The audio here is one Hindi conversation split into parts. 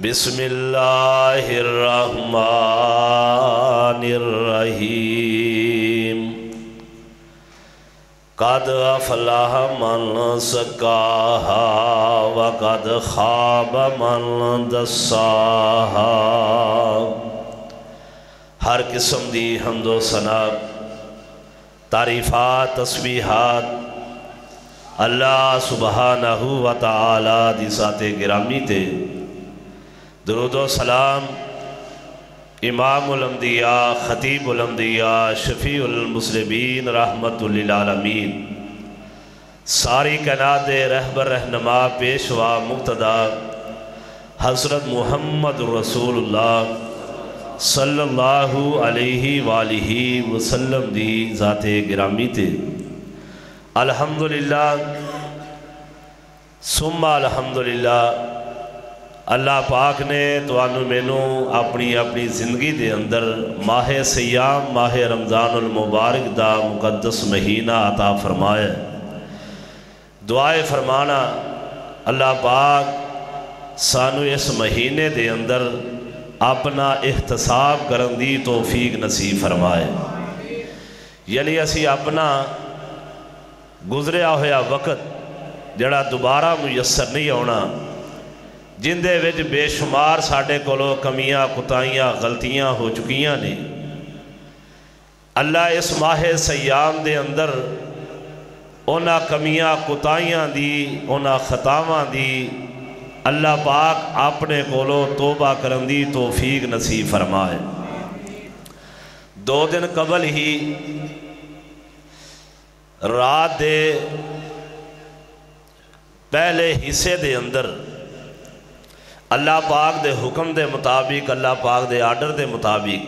बिस्मिल्लाहिर्रहमानिर्रहीम। कद अफलाह मन सकाहा व कद खाब मन दसाहा हर किस्म दी हमदो सना तारीफा तस्बीहात, अल्लाह सुबहानहू व तआला दी गिरामी ते दरुदो सलाम इमामुलम्दिया ख़तीबुलम्दिया शफ़ीउलमुस्लिमीन रहमतुल्लिलामीन सारी कैनात रहबर रहनमा, पेशवा, मुक्तदा, हज़रत मुहम्मद रसूलुल्लाह सल्लल्लाहु अलैहि वसल्लम दी ज़ाते गिरामी ते अल्हम्दुलिल्लाह, सुम्मा अल्हम्दुलिल्लाह अल्लाह पाक ने तू मैनू अपनी अपनी ज़िंदगी अंदर माह सयाम, माह रमज़ान मुबारक का मुकदस महीना अता फरमाया। दुआए फरमाना, अल्लाह पाक सानू इस महीने के अंदर अपना एहतसाब करन दी तोफीक नसीब फरमाए। यानी असी अपना गुजरिया होया वक़्त जड़ा दोबारा मुयसर नहीं आना जिंदे बेशुमार साढ़े को कमियाँ, कुताइयाँ, गलतियाँ हो चुकियाँ ने। अल्लाह इस माहे सयाम के अंदर उन्होंने कमियाँ, कुताइयाँ दी उन्होंने खतावां दी अल्लाह पाक अपने को तोबा करन दी तोफीक नसीब फरमाए। दो दिन कबल ही रात दे पहले हिस्से अंदर अल्लाह पाक दे हुक्म दे मुताबिक, अल्लाह पाक दे आर्डर दे मुताबिक।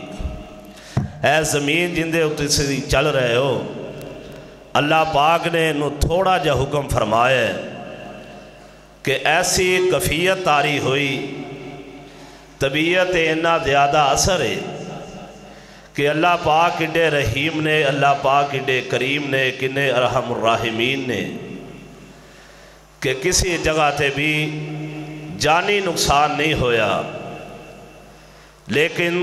ए ज़मीन जिंदे उत्ते चल रहे हो, अल्लाह पाक ने इनू थोड़ा जा हुक्म फरमाया कि ऐसी कफीयत तारी हुई, तबीयत इन्ना ज़्यादा असर है कि अल्लाह पाक किडे रहीम ने, अल्लाह पाक किडे करीम ने, किन्ने अरहम राहिमीन ने, कि किसी जगह ते भी जानी नुकसान नहीं होया। लेकिन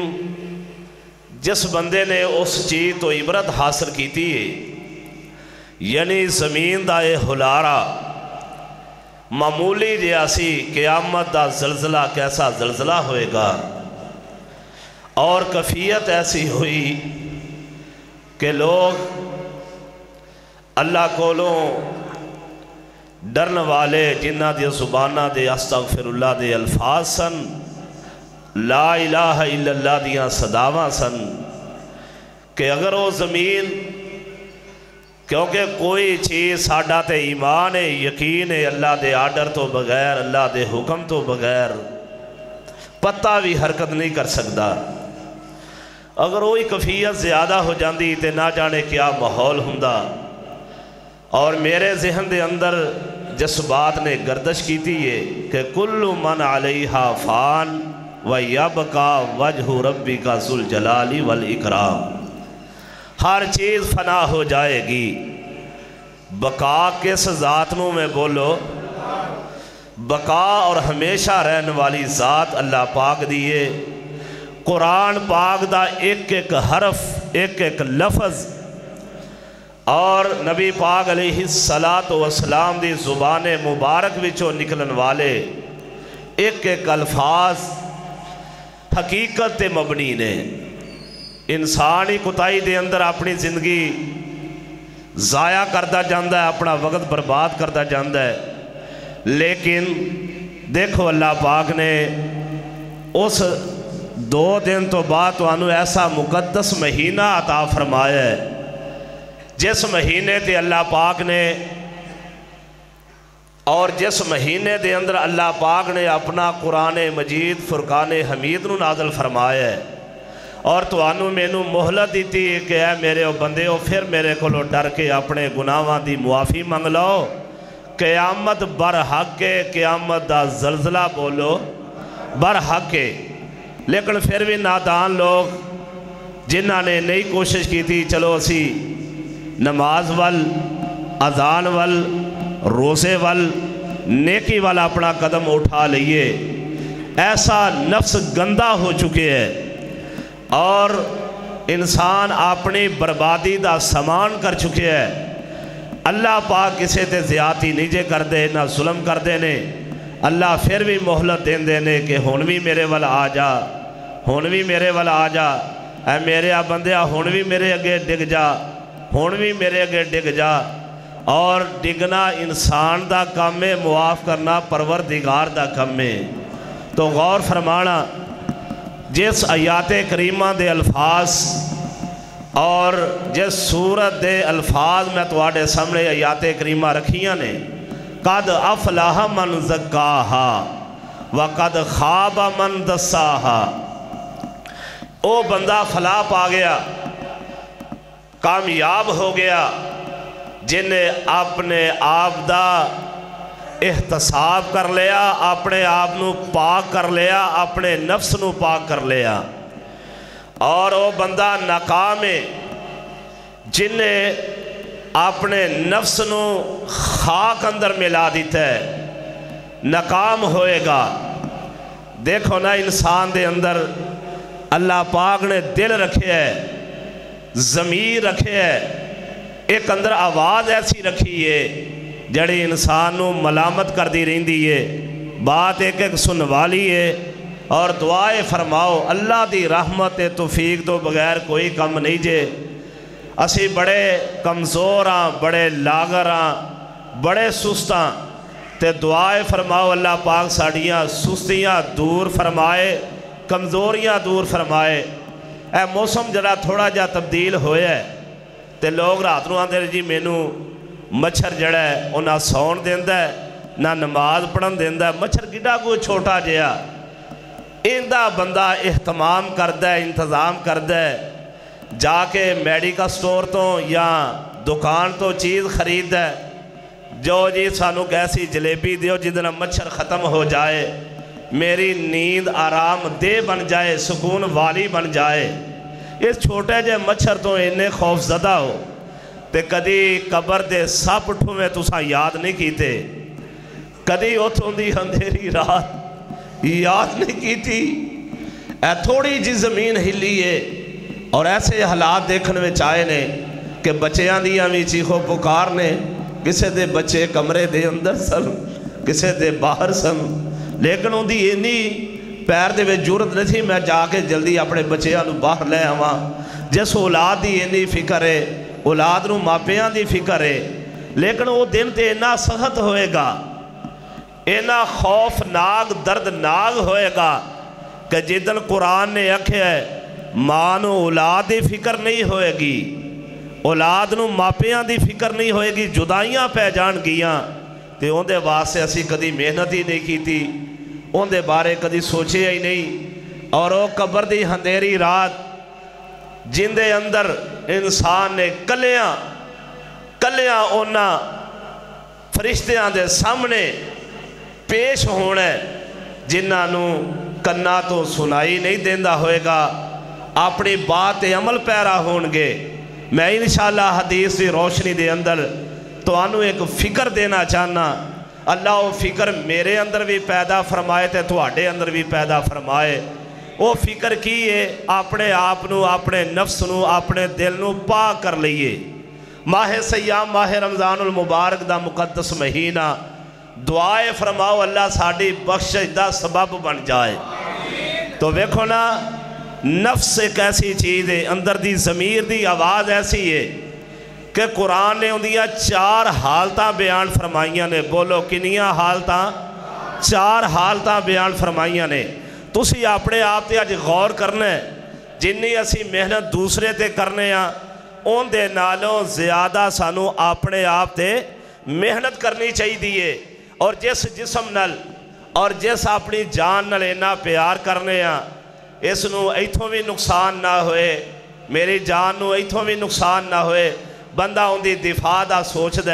जिस बंदे ने उस चीज़ तो इबरत हासिल की यानी ज़मीन का यह हुलारा, मामूली जहा सी क्यामत का जलजला कैसा जलजला होएगा? और कफियत ऐसी हुई कि लोग अल्लाह कोलों डरन वाले जिन्हों दुबाना के अस्तक फिरुल्ला के अल्फाज सन, ला इलाह इल्लल्लाह दियाँ सदावां सन, कि अगर वो ज़मीन, क्योंकि कोई चीज़ साडा तो ईमान है, यकीन है अल्लाह के आर्डर तो बगैर, अल्लाह के हुक्म तो बगैर, पत्ता भी हरकत नहीं कर सकता। अगर वही कफीयत ज़्यादा हो जाती तो ना जाने क्या माहौल हों और मेरे जहन के अंदर जिस बात ने गर्दश की है कि कुल्लु मन अलहा फ़ान, व यब का वजह रबी का सुल जलाली वल इकराम। हर चीज़ फना हो जाएगी। बका किस ज़ात में बोलो? बका और हमेशा रहने वाली ज़ात अल्लाह पाक दिए कुरान पाक का एक एक हरफ, एक एक लफज़ और नबी पाक सलात वसलाम की ज़ुबान मुबारक विचों निकलन वाले एक एक अल्फाज हकीकत ते मबनी ने। इंसान ही कुताई के अंदर अपनी ज़िंदगी ज़ाया करता जाता है, अपना वक्त बर्बाद करता जाता है। लेकिन देखो अल्लाह पाक ने उस दो दिन तो बाद ऐसा मुकदस महीना अता फरमाया है जिस महीने ते अल्लाह पाक ने और जिस महीने के अंदर अल्लाह पाक ने अपना कुरान मजीद, फुरकान हमीद नाजल फरमाया और तू मैनू मोहलत दी कि है मेरे बंदे हो फिर मेरे को डर के अपने गुनाहों की मुआफ़ी मंग लो। क्यामत बर हक है, क्यामत का जलजला बोलो, बर हक लेकिन फिर भी नादान लोग जिन्होंने नहीं कोशिश की थी, चलो असी नमाज़ वल, अजान वल, रोज़े वल, नेकी वाल अपना कदम उठा लीए ऐसा नफ्स गंदा हो चुके है और इंसान अपनी बर्बादी का समान कर चुके है। अल्लाह पाक किसी ते ज्यादती नहीं जे करते ना जुल्म करते ने। अल्लाह फिर भी मोहलत देंगे ने कि हूँ भी मेरे वाल आ जा हूँ भी मेरे वाल आ जा। ऐ मेरे बंद हूँ भी मेरे अगे डिग जा। हूँ भी मेरे अगे डिग जा। और डिगना इंसान का काम है, मुआफ़ करना परवर दिगार का कम है। तो गौर फरमाना, जिस अयात करीमा के अल्फाज और जिस सूरत के अल्फाज मैं थोड़े सामने अयात करीमा रखिया ने, कद अफलाह मन जक्का व कद खाब मन दसा वो बंदा फलाह पा गया कामयाब हो गया, जिन्हें अपने आप का एहतसाब कर लिया अपने आप को पाक कर लिया अपने नफ्स को पाक कर लिया। और वो बंदा नाकाम है, जिन्हें अपने नफ्स को खाक अंदर मिला दिता है, नाकाम होएगा। देखो ना, इंसान के अंदर अल्लाह पाक ने दिल रखे है। ज़मीर रखे है। एक अंदर आवाज़ ऐसी रखी है, जड़ी इंसान मलामत करती रही है। बात एक एक सुन वाली है, और दुआए फरमाओ, अल्लाह की रहमत तोफीक तो बगैर कोई कम नहीं जे। असी बड़े कमज़ोर हाँ बड़े लागर हाँ बड़े सुस्त हाँ तो दुआए फरमाओ, अल्लाह पाक साड़ियाँ सुस्तियाँ दूर फरमाए, कमज़ोरियाँ दूर फरमाए। ए मौसम जरा थोड़ा जहा तब्दील होया तो लोग रात को आते जी, मैनू मच्छर जड़ा वह ना सौन देंदा ना नमाज़ पढ़न देंदा मच्छर कि छोटा जहा इनका बंदा एहतमाम करद इंतज़ाम करद जाके मैडिकल स्टोर तो या दुकान तो चीज़ खरीद जो जी सानू कैसी जलेबी दो जिद मच्छर ख़त्म हो जाए मेरी नींद आराम दे बन जाए, सुकून वाली बन जाए। इस छोटे जे मच्छर तो इन्ने खौफजदा हो तो कभी कबर के सप ठुवे तुसा याद नहीं किते। कभी उतों की अंधेरी रात याद नहीं की थोड़ी जी ज़मीन हिली है, और ऐसे हालात देखने में आए ने कि बच्चों दियाँ भी चीखो पुकार ने, किसी के बच्चे कमरे के अंदर सन, किसी के बाहर सन। लेकिन उनकी इन्नी पैर के ज़रूरत नहीं थी मैं जाके जल्दी अपने बच्चों बाहर लै आवा जिस औलाद की इन्नी फ़िक्र है औलाद न मापिया की फ़िक्र है लेकिन वो दिन तो इन्ना सख्त होएगा इन्ना खौफनाक दर्दनाक होएगा कि जिदन कुरान ने आख्या माँ औलाद की फ़िक्र नहीं होएगी औलाद न मापिया की फ़िक्र नहीं होएगी जुदाइयाँ पै जाएगियाँ तो वास्ते असी कभी मेहनत ही नहीं की उनके बारे कभी सोचे ही नहीं। और वह कबर की अंधेरी रात, जिंदे अंदर इंसान ने कलिया कलिया उन्होंने फरिश्तिया के सामने पेश होना जिन्हों कन्ना तो सुनाई नहीं देता होएगा। अपनी बात अमल पैरा हो मैं इंशाला हदीस की रोशनी के अंदर तो एक फ़िक्र देना चाहना अल्लाह वो फ़िक्र मेरे अंदर भी पैदा फरमाए तो थोड़े अंदर भी पैदा फरमाए। वो फ़िक्र की है? अपने आप न, अपने नफ्स न, अपने दिल न पा कर लीए माहे सयाम, माहे रमज़ान उल मुबारक का मुकदस महीना। दुआए फरमाओ, अल्लाह साड़ी बख्शिश का सबब बन जाए। तो वेखो ना, नफ्स एक ऐसी चीज़ है, अंदर की जमीर की आवाज़ ऐसी है कि कुरान ने उन्दिया चार हालत बयान फरमाइया ने। बोलो किनिया हालत? चार हालत बयान फरमाइया ने। तुम अपने आप से अज गौर करना है जिनी असी मेहनत दूसरे ते करने उनके नालों ज़्यादा सानू अपने आप से मेहनत करनी चाहिए और जिस जिसम नल और जिस अपनी जान नाल इन्ना प्यार करने इस इतों भी नुकसान ना होए। मेरी जान इतों भी नुकसान ना होए। बंदा उनकी दिफा का सोचद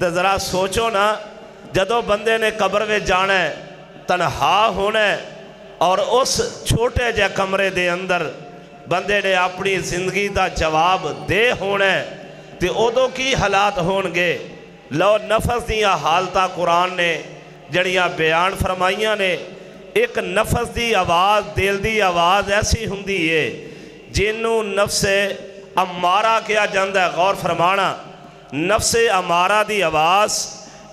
तो जरा सोचो ना, जदों बंद ने कबर में जाना है तनहा होना है, और उस छोटे जे कमरे के अंदर बंदे ने अपनी ज़िंदगी का जवाब दे होना है तो उदो की हालात हो गए लो, नफस दालत कुरान ने जड़िया बयान फरमाइया ने, एक नफस की आवाज़, दिल की आवाज़ ऐसी होंगी है जिनू नफसे अमारा किया जाता है, गौर फरमाना, नफसे अमारा की आवाज़,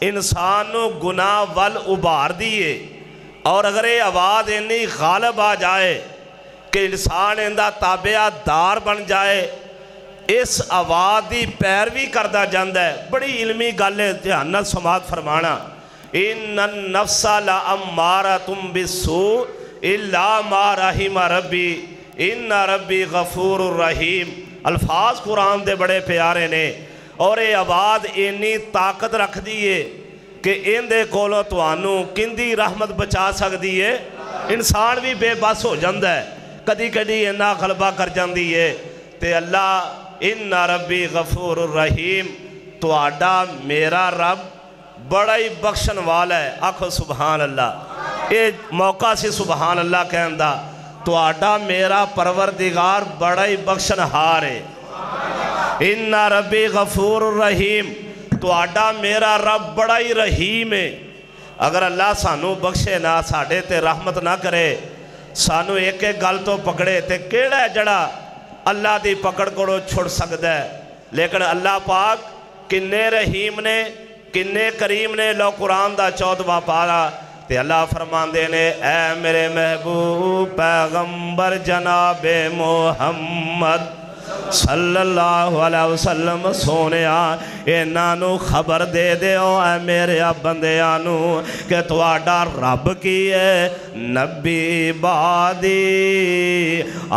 इंसान गुनाह वल उभार दिए। और अगर ये आवाज़ इन्नी गालब आ जाए कि इंसान इनका ताबेदार बन जाए, इस आवाज़ की पैरवी करता जाता है। बड़ी इलमी गल है, ध्यान समाध फरमाना इन नफसा ला अमारा तुम बिसू इला मा रहीमा रबी इन रबी गफूर रहीम। ਅਲਫਾਜ਼ ਕੁਰਾਨ ਦੇ ਬੜੇ ਪਿਆਰੇ ਨੇ ਔਰ ਇਹ ਆਵਾਜ਼ ਇੰਨੀ ਤਾਕਤ ਰੱਖਦੀ ਏ ਕਿ ਇਹਦੇ ਕੋਲੋਂ ਤੁਹਾਨੂੰ ਕਿੰਦੀ ਰਹਿਮਤ ਬਚਾ ਸਕਦੀ ਏ ਇਨਸਾਨ ਵੀ ਬੇਬਸ ਹੋ ਜਾਂਦਾ ਹੈ ਕਦੀ ਕਦੀ ਇੰਨਾ ਗਲਬਾ ਕਰ ਜਾਂਦੀ ਏ ਤੇ ਅੱਲਾ ਇਨ ਰੱਬੀ ਗਫੂਰ ਰਹੀਮ ਤੁਹਾਡਾ ਮੇਰਾ ਰੱਬ ਬੜਾ ਹੀ ਬਖਸ਼ਣ ਵਾਲਾ ਹੈ ਆਖੋ ਸੁਭਾਨ ਅੱਲਾ ਇਹ ਮੌਕਾ ਸੀ ਸੁਭਾਨ ਅੱਲਾ ਕਹਿਣ ਦਾ ਤੁਹਾਡਾ ਮੇਰਾ ਪਰਵਰਦਿਗਾਰ ਬੜਾ ਹੀ ਬਖਸ਼ਣਹਾਰ ਹੈ ਇਨ ਰੱਬੀ ਗਫੂਰ ਰਹੀਮ ਤੁਹਾਡਾ ਮੇਰਾ ਰੱਬ ਬੜਾ ਹੀ ਰਹੀਮ ਹੈ ਅਗਰ ਅੱਲਾ ਸਾਨੂੰ ਬਖਸ਼ੇ ਨਾ ਸਾਡੇ ਤੇ ਰਹਿਮਤ ਨਾ ਕਰੇ ਸਾਨੂੰ ਇੱਕ ਇੱਕ ਗੱਲ ਤੋਂ ਪਕੜੇ ਤੇ ਕਿਹੜਾ ਜਿਹੜਾ ਅੱਲਾ ਦੀ ਪਕੜ ਕੋਲੋਂ ਛੁੱਟ ਸਕਦਾ ਹੈ ਲੇਕਿਨ ਅੱਲਾ ਪਾਕ ਕਿੰਨੇ ਰਹੀਮ ਨੇ ਕਿੰਨੇ ਕਰੀਮ ਨੇ ਲੋ ਕੁਰਾਨ ਦਾ 14ਵਾਂ ਪਾਰਾ ते अल्लाह फरमाते ने, ऐ मेरे महबूब पैगंबर जनाबे मोहम्मद सल्लल्लाहु अलैहि वसल्लम सोने इन्हों खबर दे दो ऐ मेरे बंदू के थोड़ा रब की है नबी बादी,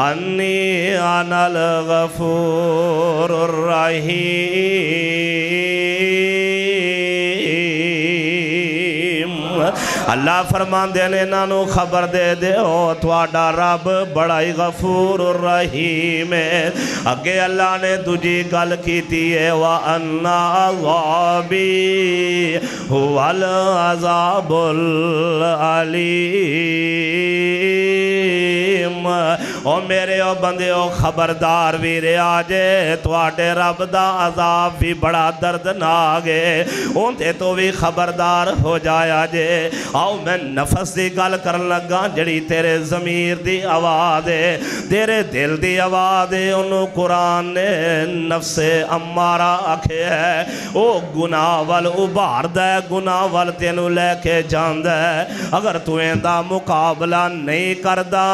अन्नी अनल गफूर रही अल्लाह फरमाते ने इन्हों खबर दे दो थोड़ा रब बड़ा ही गफूर रहीम है। अगे अल्लाह ने दूजी गल की है वाह अन्ना गौबी वल अजाबुल अली अलीम ओ मेरे ओ बंदे ओ खबरदार वीरे आज थोड़े रब का अजाब भी बड़ा दर्द दर्दनाक है उनते तो भी खबरदार हो जाया जे आओ मैं नफस की गल कर लगा जड़ी तेरे जमीर की आवाज़ है तेरे दिल की आवाज़ है उन्होंने कुरान ने नफसे अमारा आखे है ओ गुना वल उभार गुनाह वल तेन लैके जाता अगर तू ए मुकाबला नहीं करता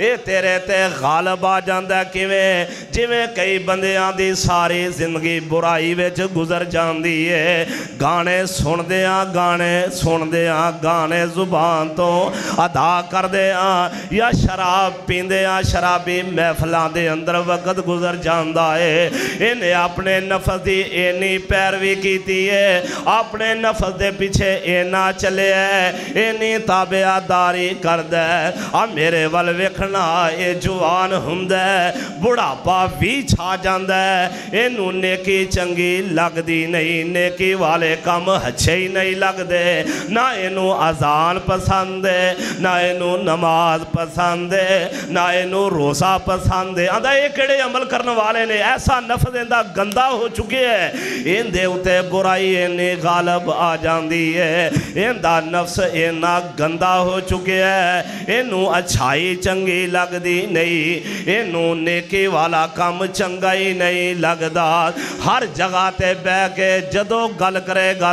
ਇਹ ਤੇਰੇ ਤੇ ਗਾਲਬ ਆ ਜਾਂਦਾ ਕਿਵੇਂ ਜਿਵੇਂ ਕਈ ਬੰਦਿਆਂ ਦੀ ਸਾਰੀ ਜ਼ਿੰਦਗੀ ਬੁਰਾਈ ਵਿੱਚ ਗੁਜ਼ਰ ਜਾਂਦੀ ਏ ਗਾਣੇ ਸੁਣਦੇ ਆ ਗਾਣੇ ਸੁਣਦੇ ਆ ਗਾਣੇ ਜ਼ੁਬਾਨ ਤੋਂ ਅਦਾ ਕਰਦੇ ਆ ਜਾਂ ਸ਼ਰਾਬ ਪੀਂਦੇ ਆ ਸ਼ਰਾਬੀ ਮਹਿਫਲਾਂ ਦੇ ਅੰਦਰ ਵਕਤ ਗੁਜ਼ਰ ਜਾਂਦਾ ਏ ਇਹਨੇ ਆਪਣੇ ਨਫਸ ਦੀ ਇੰਨੀ ਪੈਰਵੀ ਕੀਤੀ ਏ ਆਪਣੇ ਨਫਸ ਦੇ ਪਿੱਛੇ ਇੰਨਾ ਚੱਲਿਆ ਇੰਨੀ ਤਾਬਿਆਦਾਰੀ ਕਰਦਾ ਆ ਮੇਰੇ ਵੱਲ ਵੇਖਣਾ आखना ये जवान होंगे बुढ़ापा भी छा जाता है इनू नेकी चंकी लगती नहीं, नेकी वाले कम अच्छे ही नहीं लगते ना इनू अजान पसंद है ना इनू नमाज़ पसंद है ना इनू रोसा पसंद। है आता ये कि अमल करने वाले ने? ऐसा नफ देंदा गंदा हो चुके है। इनके उत्ते बुराई, इन्नी गालब आ जाती है। इनका नफ्स इन्ना गंदा हो चुके है। इनू अच्छाई चंकी ਚੰਗੀ ਲੱਗਦੀ ਨਹੀਂ ਇਹਨੂੰ ਨੇਕੀ ਵਾਲਾ ਕੰਮ ਚੰਗਾ ਹੀ ਨਹੀਂ ਲੱਗਦਾ ਹਰ ਜਗ੍ਹਾ ਤੇ ਬਹਿ ਕੇ ਜਦੋਂ ਗੱਲ ਕਰੇਗਾ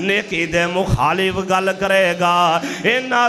ਨੇਕੀ ਦੇ ਮੁਖਾਲਿਫ ਗੱਲ ਕਰੇਗਾ ਇਹਨਾਂ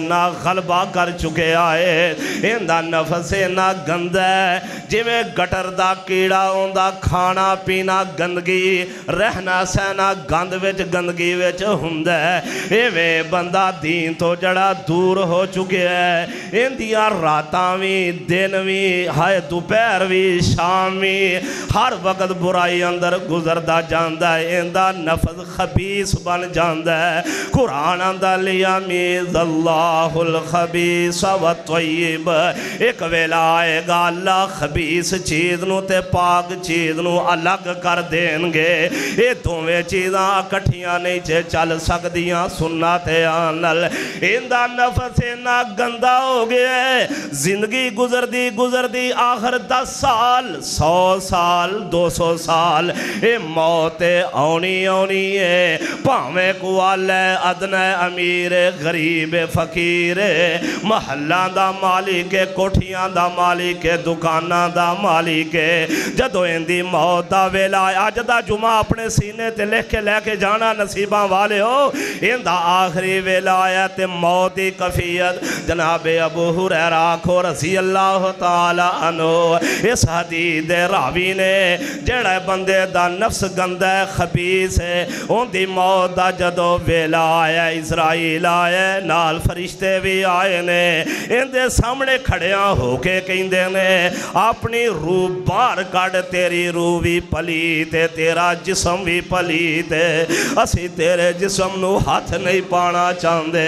ਨਾ ਗਲਬਾ ਕਰ ਚੁੱਕਿਆ ਏ ਇਹਦਾ ਨਫਸ ਨਾ ਗੰਦਾ ਜਿਵੇਂ ਗਟਰ ਦਾ ਕੀੜਾ ਆਉਂਦਾ ਖਾਣਾ ਪੀਣਾ ਗੰਦਗੀ ਰਹਿਣਾ ਸਹਿਣਾ ਗੰਦ ਵਿੱਚ ਗੰਦਗੀ ਵਿੱਚ ਹੁੰਦਾ ਐਵੇਂ बंदा दीन तो जड़ा दूर हो चुके है। इंदिया रात भी दिन भी हाय दोपहर भी शाम भी हर वक्त बुराई अंदर गुजरता जाता है। इंदा नफज खबीस बन जाता है। कुरान आंदा लिया मीज अल्लाहुल खबीस व तयब एक वेला आएगा अल्लाह खबीस चीज़ न पाक चीज़ न अलग कर देंगे। ये दोवे चीज़ा कट्ठिया नहीं चल सकदियाँ, सुनना तो बयान इंदा नफस इन्ना गंदा हो गया है ज़िंदगी गुजरती गुजरती आखिर दस साल सौ साल दो सौ साल ये मौत आनी आनी है भावे कुआल अदन अमीर गरीब फकीर महलों का मालिक कोठिया का मालिक दुकाना का मालिक जो इनकी मौत का वेला अज का जुमा अपने सीने ते लिख के लैके जाना नसीबा वाले हो इंदा आखिरी कफियत। अबू रसी अल्लाह इस रावी ने नफ्स खबीस है उनकी मौत का जदों वेला आया इसराइल नाल फरिश्ते भी आए ने। इनके सामने खड़िया होके कहते अपनी रूह बार कड़ तेरी रूह भी पली तेरा जिसम भी पलीत असी तेरे जिसम हाथ नहीं पा ਪਾਣਾ ਚਾਹੁੰਦੇ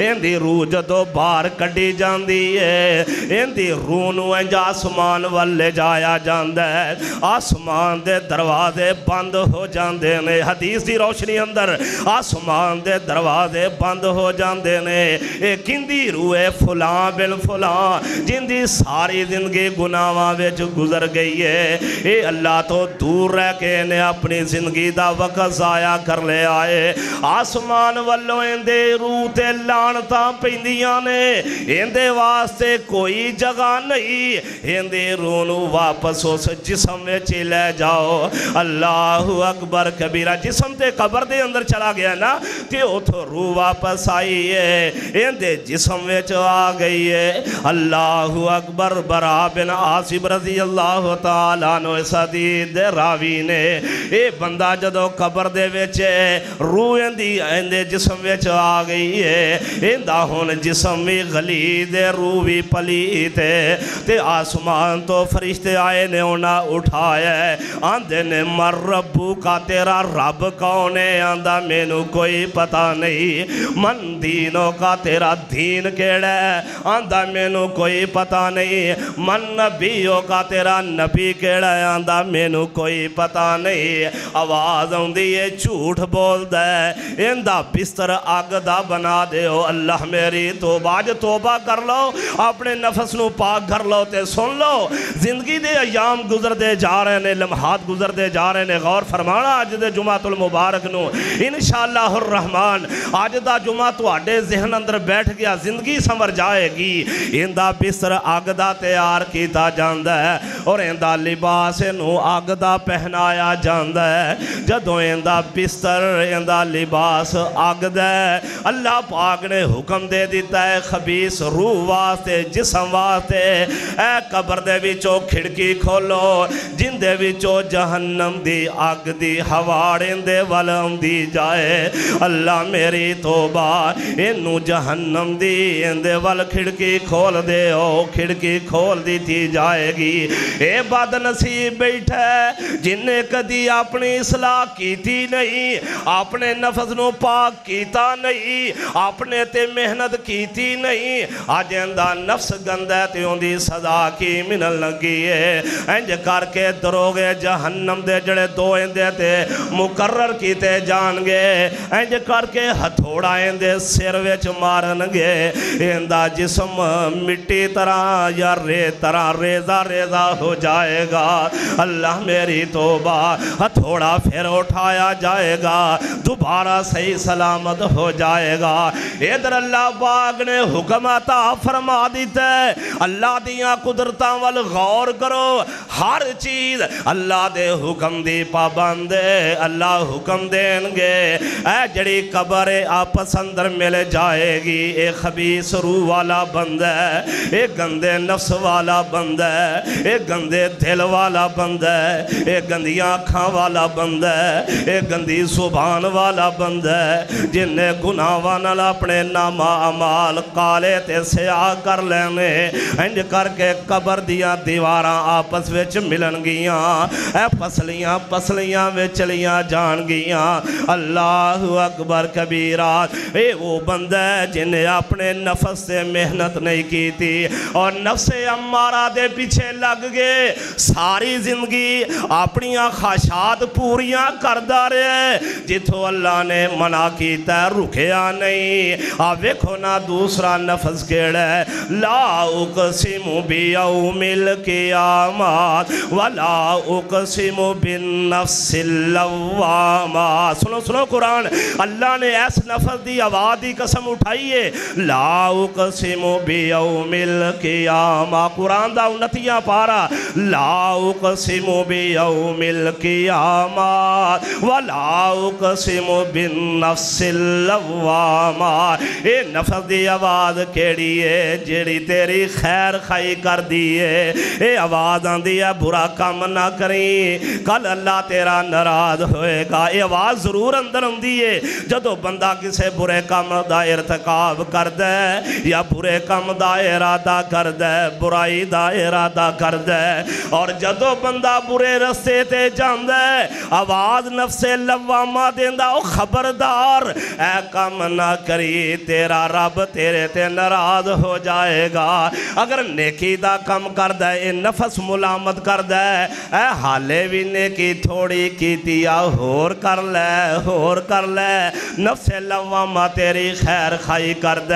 ਇਹਦੀ ਰੂਹ ਜਦੋਂ ਬਾਹਰ ਕੱਢੀ ਜਾਂਦੀ ਏ ਇਹਦੀ ਰੂਹ ਨੂੰ ਇੰਜ ਆਸਮਾਨ ਵੱਲ ਲਿਜਾਇਆ ਜਾਂਦਾ ਹੈ ਆਸਮਾਨ ਦੇ ਦਰਵਾਜ਼ੇ ਬੰਦ ਹੋ ਜਾਂਦੇ ਨੇ ਹਦੀਸ ਦੀ ਰੋਸ਼ਨੀ ਅੰਦਰ ਆਸਮਾਨ ਦੇ ਦਰਵਾਜ਼ੇ ਬੰਦ ਹੋ ਜਾਂਦੇ ਨੇ ਇਹ ਕਿੰਦੀ ਰੂਹ ਹੈ ਫੁਲਾਂ ਬਿਨ ਫੁਲਾਂ ਜਿੰਦੀ ਸਾਰੀ ਜ਼ਿੰਦਗੀ ਗੁਨਾਹਾਂ ਵਿੱਚ ਗੁਜ਼ਰ ਗਈ ਏ ਇਹ ਅੱਲਾ ਤੋਂ ਦੂਰ ਰਹਿ ਕੇ ਇਹਨੇ ਆਪਣੀ ਜ਼ਿੰਦਗੀ ਦਾ ਵਕਤ ਜ਼ਾਇਆ ਕਰ ਲਿਆ ਏ ਆਸਮਾਨ ਵੱਲੋਂ दे रूह ते लानता पैंदियाँ ने। इंदे वास्ते कोई जगह नहीं। इंदे रूह न वापस उस जिसम में लै जाओ। अल्लाह अकबर कबीरा, जिसम ते कबर दे अंदर चला गया ना, ते उतो रूह वापस आई है इंदे जिसम में आ गई है अल्लाह अकबर, बरा बिन आसिब रज़ी अल्लाह तो सदी दे रावी ने। ये बंदा जदों कबर दे रूह इंदी इंदे जिसम में आ गई है इंदा हूँ जिसम भी दे रूह भी पली थे ते आसमान तो फरिश्ते आए ने उन्हें उठाया आंधे ने मर रबू का तेरा रब कौन है आंदा मैनू कोई पता नहीं मन दीनों का तेरा दीन केड़ा आंदा मैनू कोई पता नहीं मन नबीओ का तेरा नबी केड़ा आंदा मैनू कोई पता नहीं आवाज़ आ झूठ बोलद इंदा बिस्तर आ रग का बना दो अल्लाह मेरी तोबा अज तोबा कर लो, अपने नफस न पाक कर लो तो सुन लो। ज़िंदगी के अयाम गुजरते जा रहे हैं लम्हात गुजरते जा रहे हैं गौर फरमाना अज के जुमातुल मुबारक न। इन शालाहुर रहमान अज का जुमा थोड़े जहन अंदर बैठ गया, ज़िंदगी संवर जाएगी। इंदा बिस्तर अग का तैयार किया जाता है, और इंदा लिबास अग का पहनाया जाता है। जदों इंदा बिस्तर, इंदा लिबास अग द है अल्लाह पाक ने हुक्म दे दिता है, खबीस रूह वास्ते, जिसम वास्ते। ए कबर दे विचों खिड़की खोलो, जिंदे विचों जहन्नम दी अग दी हवाड़ें दे वल आंदी जाए। अल्लाह मेरी तोबा इनू जहन्नम दी इंदे वाल खिड़की खोल दे ओ खिड़की खोल दी थी जाएगी। ए बद नसीब बैठे जिन्हें कदी अपनी सलाह की थी नहीं अपने नफस नु पाक कीता नहीं अपने ते मेहनत की थी नहीं। अज इंदा नफ्स गंदा ते उनकी सजा की मिलन लगी है। इंज करके दरोगे जहन्नम दे जड़े दो इंदे ते मुकर्र किते जाएँगे इंज करके हथौड़ा इंदे सिर विच मारनगे। इंदा जिसम मिट्टी तरह या रे तरह रेजा रेजा हो जाएगा। अल्लाह मेरी तोबा, हथौड़ा फिर उठाया जाएगा। दोबारा सही सलामत हो जाएगा। इधर अल्लाह पाक ने हुक्म अता फरमा दिता है अल्लाह दियाँ कुदरत वाल गौर करो। हर चीज़ अल्लाह दे हुक्म दी पाबंद अल्लाह हुक्म देंगे। ए जड़ी कबर आपस अंदर मिल जाएगी ए खबीस रूह वाला बंद है ए गंदे नफ्स वाला बंदा है ए गंदे दिल वाला बंद है ए गंदियाँ अखां वाला बंदा है ए गंदी सुभान वाला बंदा है। जिन्हें गुनाहों नाल अपने नामा अमाल काले ते सियाह कर लेने इंज करके कबर दियाँ दीवारां आपस विच ए पसलियाँ पसलियाँ विच चलियाँ जाणगियाँ अल्लाह अकबर कबीरा ए वो बंदा जिन्हें अपने नफस से मेहनत नहीं की थी और नफसे अमारा दे पीछे लग गए सारी ज़िंदगी अपनियाँ ख्वाहिशात पूरियाँ करदा रहा जिथों अल्लाह ने मना किया रुकिया नहीं वेखो ना दूसरा नफस केड़ा है ला उकसिमु कियामत वला उकसिमु बिन नफ्सिल लव्वामा सुनो सुनो कुरान अल्लाह ने ऐस नफस दी आवाज़ की कसम उठाई है ला उकसिमु बियौमिल कियामा कुरान दा उन्नतियाँ पारा ला उकसिमु बियौमिल कियामा वला उकसिमु बिन नफ्सिल लव्वामा ए नफस दी आवाज़ केड़ी है जेड़ी तेरी खैर खाई कर दी है ये आवाज़ आंदी है बुरा काम ना करी। कल अल्लाह तेरा नाराज़ होएगा। ये आवाज़ ज़रूर अंदर आती है। जदों बंदा किसी बुरे काम का इरतकाब करद या बुरे काम का इरादा करद बुराई का इरादा करद और जदों बंदा बुरे रस्ते ते जांदा आवाज़ नफसे लवामा देंदा, ओ खबरदार ए काम ना करी, तेरा रब तेरे ते नाराज़ हो जाएगा। अगर नेकी का कम कर ये नफस मुलामत करद ए हाले भी नेकी थोड़ी की होर कर लै, होर कर लै। नफसे लवामा तेरी खैर खाई करद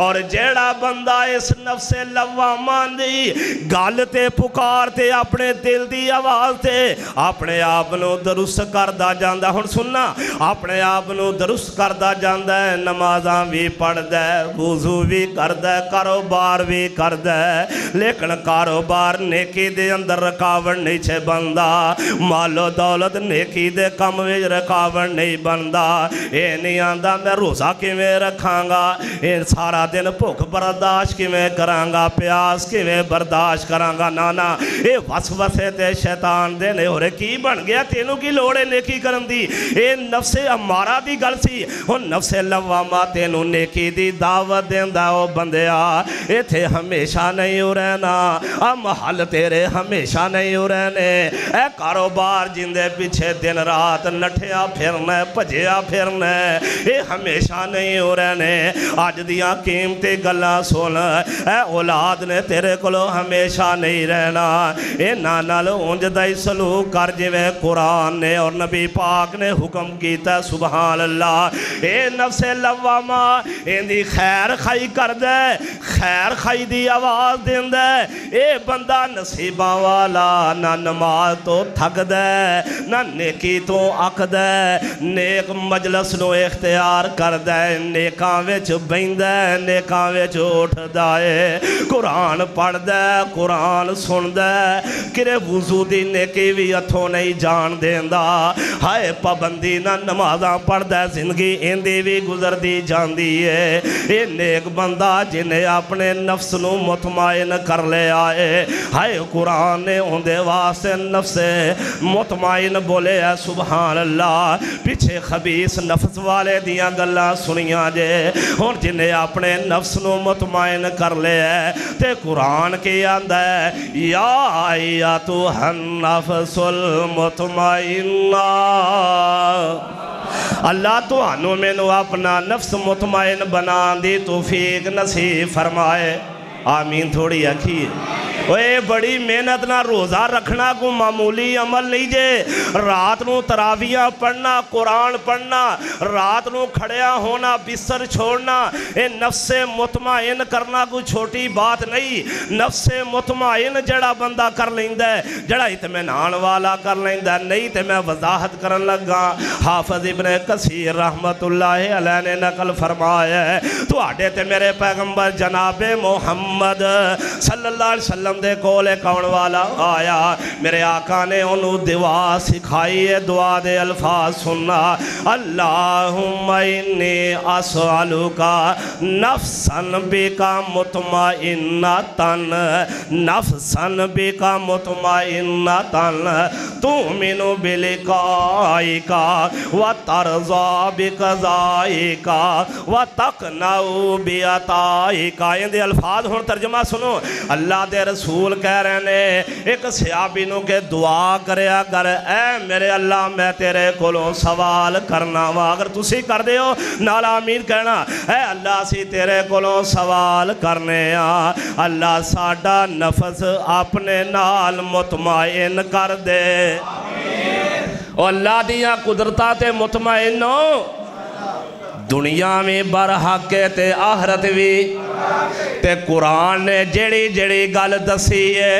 और जेड़ा बंदा इस नफसे लवामा दी गल ते पुकार ते अपने दिल की आवाज़ ते अपने आप को दुरुस्त करता जाता हूँ सुनना, अपने आप को दुरुस्त करता जाता है नमाजा भी पढ़द वज़ू भी करद कारोबार भी करद लेकिन कारोबार नेकी दे अंदर रुकावट नहीं छे बनता मालो दौलत नेकी दे कम रुकावट नहीं बनता ये नहीं आता मैं रोज़ा किमें रखांगा ये सारा दिन भुख बर्दाश्त किमें करांगा प्यास किमें बर्दाश्त करांगा ना ना ये वस वसे शैतान दे होरे की बन गया तेनों की लोड़ है नेकी करन दी ये नफसे अमारा दी गल सी हुन नफसे लवामा तेनों नेकी दी दावत देंदा ओ बंदिया इथे हमेशा नहीं रहना आ महल तेरे हमेशा नहीं हो रहने ए कारोबार जिंदे पीछे दिन रात नठिया फिरना, भजया फिरना, ये हमेशा नहीं हो रहने अज दियाँ कीमती गल्लां सुन ए औलाद ने तेरे को हमेशा नहीं रहना। इन्हां उंज दा ही सलूक कर, जिवें कुरान ने और नबी पाक ने हुक्म किया सुबहान अल्लाह ए नफसे लवामा इंदी खैर खाई कर दे खैर खाई दी आवाज़ देंदा। ए बंदा नसीबा वाला ना नमाज़ तो थकद ना नेकी तो अकद नेक मजलस नो नेकां विच बहिंदा नेकां उठदा कुरान पढ़दा कुरान सुनदा किरे वज़ू दी नेकी भी हथों नहीं जान देंदा हाय पाबंदी ना नमाजा पढ़दा ज़िंदगी इंदी भी गुजरदी जाती है ये नेक बंदा जिन्हें अपने नफ्स न कर लिया है हाय कुरान ने उनके वास्ते नफ्से मुतमाइन बोले है सुबहान अल्लाह पिछे खबीस नफ्स वाले दियाँ गल्लां सुनिया जे। हूँ जिन्हें अपने नफ्स न मुतमाइन कर लिया ते कुरान के आंदा है, या या तू हन नफसुल मुतमाइना अल्लाह तो मैनू अपना नफ्स मुतमाइन बना दी तोफीक नसीब फरमाए। आमीन थोड़ी आखी ओए बड़ी मेहनत ना रोज़ा रखना को मामूली अमल नहीं जे रात को तरावियाँ पढ़ना कुरान पढ़ना रात को खड़िया होना बिस्तर छोड़ना ये नफ्से मुतमाइन करना कोई छोटी बात नहीं नफ्से मुतमाइन जड़ा बंदा कर लेंदा है जड़ा इतमान वाला कर लेंदा नहीं तो मैं वजाहत कर लगा हाफज इबन कसीर रहमतुल्लाह अलैह ने नकल फरमाया तो मेरे पैगंबर जनाबे मोहम्मद सल्लल्लाहु अलैहि वसल्लम दे कौन वाला आया। मेरे आका ने उन्होंने दुआ सिखाई है, दुआ दे अल्फाज सुनना। अल्लाहुम्मइन्नी असअलु का नफसन बिका मुतमइन्ना तन। नफसन बिका मुतमइन्ना तन। तू मिनु बिलिकाई का व तरजा बिकजाई का व तकनाऊ बिअताई का इनके अल्फाज हूँ तर्जमा सुनो। अल्लाह के रसूल कह रहे ने, एक सियाबी के दुआ करया कर। ए मेरे अल्लाह, मैं तेरे को सवाल करना वा। अगर तुम कर दे नाला अमीर कहना, ऐ अल्लाह, असी तेरे को सवाल करने आ। अल्लाह, साडा नफस अपने नाल मुतमाइन कर दे। अल्लाह दियाँ कुदरत मुतमाइन हो। दुनिया में बरहक ते आहरत भी। ते कुरान ने जड़ी जड़ी गल दसी है,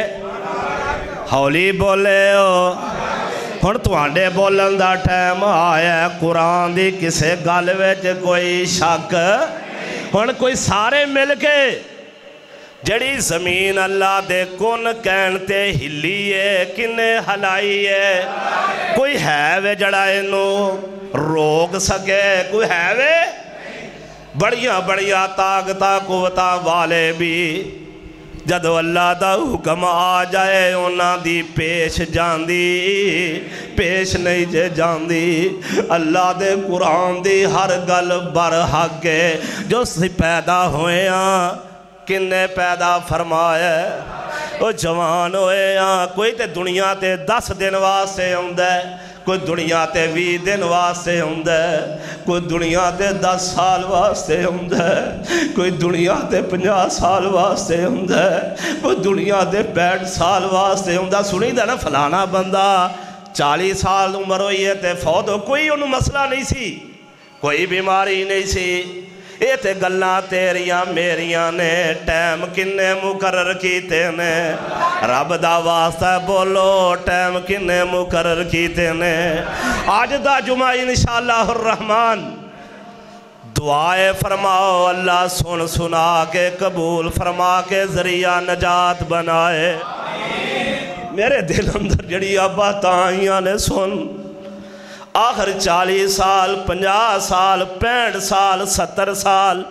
हौली बोले हो हूँ थोड़े बोलन का टाइम आया कुरान की किसी गल में कोई शक? हूँ कोई सारे मिल के, जड़ी ज़मीन अल्लाह दे कुन कहन ते हिली है, किन्ने हलाई है। कोई है वे जड़ा इनू रोक सके कोई है वे? बड़िया बड़िया ताकत कुवत वाले भी। जद अल्लाह का हुक्म आ जाए उन्होंने पेश जाती पेश नहीं जे जाती अल्लाह के कुरान दी हर गल बर हक जो पैदा होए किन्ने पैदा फरमाया वो जवान होए कोई तो दुनिया से दस दिन वास्ते आ है। कोई दुनिया ते भी दिन वास्ते आंदा कोई दुनिया ते दस साल वास्ते आंदा कोई दुनिया ते पाँ साल वास्ते आंदा कोई दुनिया ते पैंठ साल वास्ते आंदा सुनी दा ना फलाना बंदा, चाली साल उम्र हुई है तो फौत, कोई उन्होंने मसला नहीं सी, कोई बीमारी नहीं सी। ਇਹ ਤੇ ਗੱਲਾਂ ਤੇਰੀਆਂ ਮੇਰੀਆਂ ਨੇ ਟਾਈਮ ਕਿੰਨੇ ਮੁਕਰਰ ਕੀਤੇ ਨੇ ਰੱਬ ਦਾ ਵਾਸਤਾ ਬੋਲੋ ਟਾਈਮ ਕਿੰਨੇ ਮੁਕਰਰ ਕੀਤੇ ਨੇ ਅੱਜ ਦਾ ਜੁਮਾ ਇਨਸ਼ਾਅੱਲਾਹੁਰ ਰਹਿਮਾਨ दुआए फरमाओ अल्लाह सुन सुना के कबूल फरमा के जरिया नजात बनाए मेरे दिल अंदर जड़ी आबा ताइयां ने सुन आखिर चालीस साल पंजाह साल पैंठ साल सत्तर साल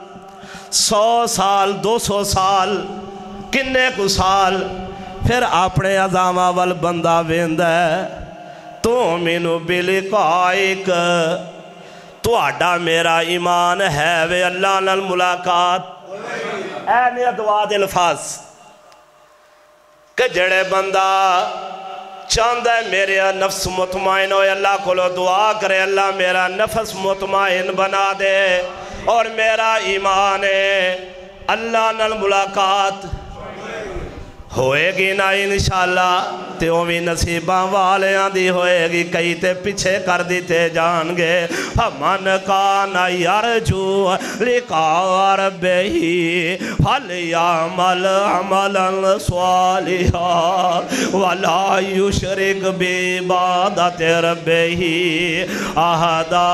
सौ साल दो सौ साल किन्ने कु साल फिर अपने अजामा वाल बंदा वेंदा तू मैनू बिलिकाइक ਤੁਹਾਡਾ ਮੇਰਾ ਈਮਾਨ ਹੈ ਵੇ ਅੱਲਾ ਨਾਲ ਮੁਲਾਕਾਤ ਐ ਨੇ ਦੁਆ ਦੇ ਅਲਫਾਜ਼ ਕਿ ਜਿਹੜੇ ਬੰਦਾ चाहता है, मेरे नफ्स मुतमाइन हो, अल्लाह को दुआ करे, अल्लाह मेरा नफस मुतमाइन बना दे और मेरा ईमान है। अल्लाह नल मुलाकात ਹੋਏਗੀ ਨਾ ਇਨਸ਼ਾਅੱਲਾ ਤੇ ਉਹ ਵੀ ਨਸੀਬਾਂ ਵਾਲਿਆਂ ਦੀ ਹੋਏਗੀ ਕਈ ਤੇ ਪਿੱਛੇ ਕਰ ਦਿੱਤੇ ਜਾਣਗੇ ਹਮਨ ਕਾ ਨਾ ਯਰਜੂ ਲਿਕਾ ਰਬਹੀ ਫਲ ਯਾਮਲ ਅਮਲਨ ਸਵਾਲਿਹਾ ਵਲਾ ਯੁਸ਼ਰਿਕ ਬੀ ਇਬਾਦਤ ਰਬਹੀ ਅਹਦਾ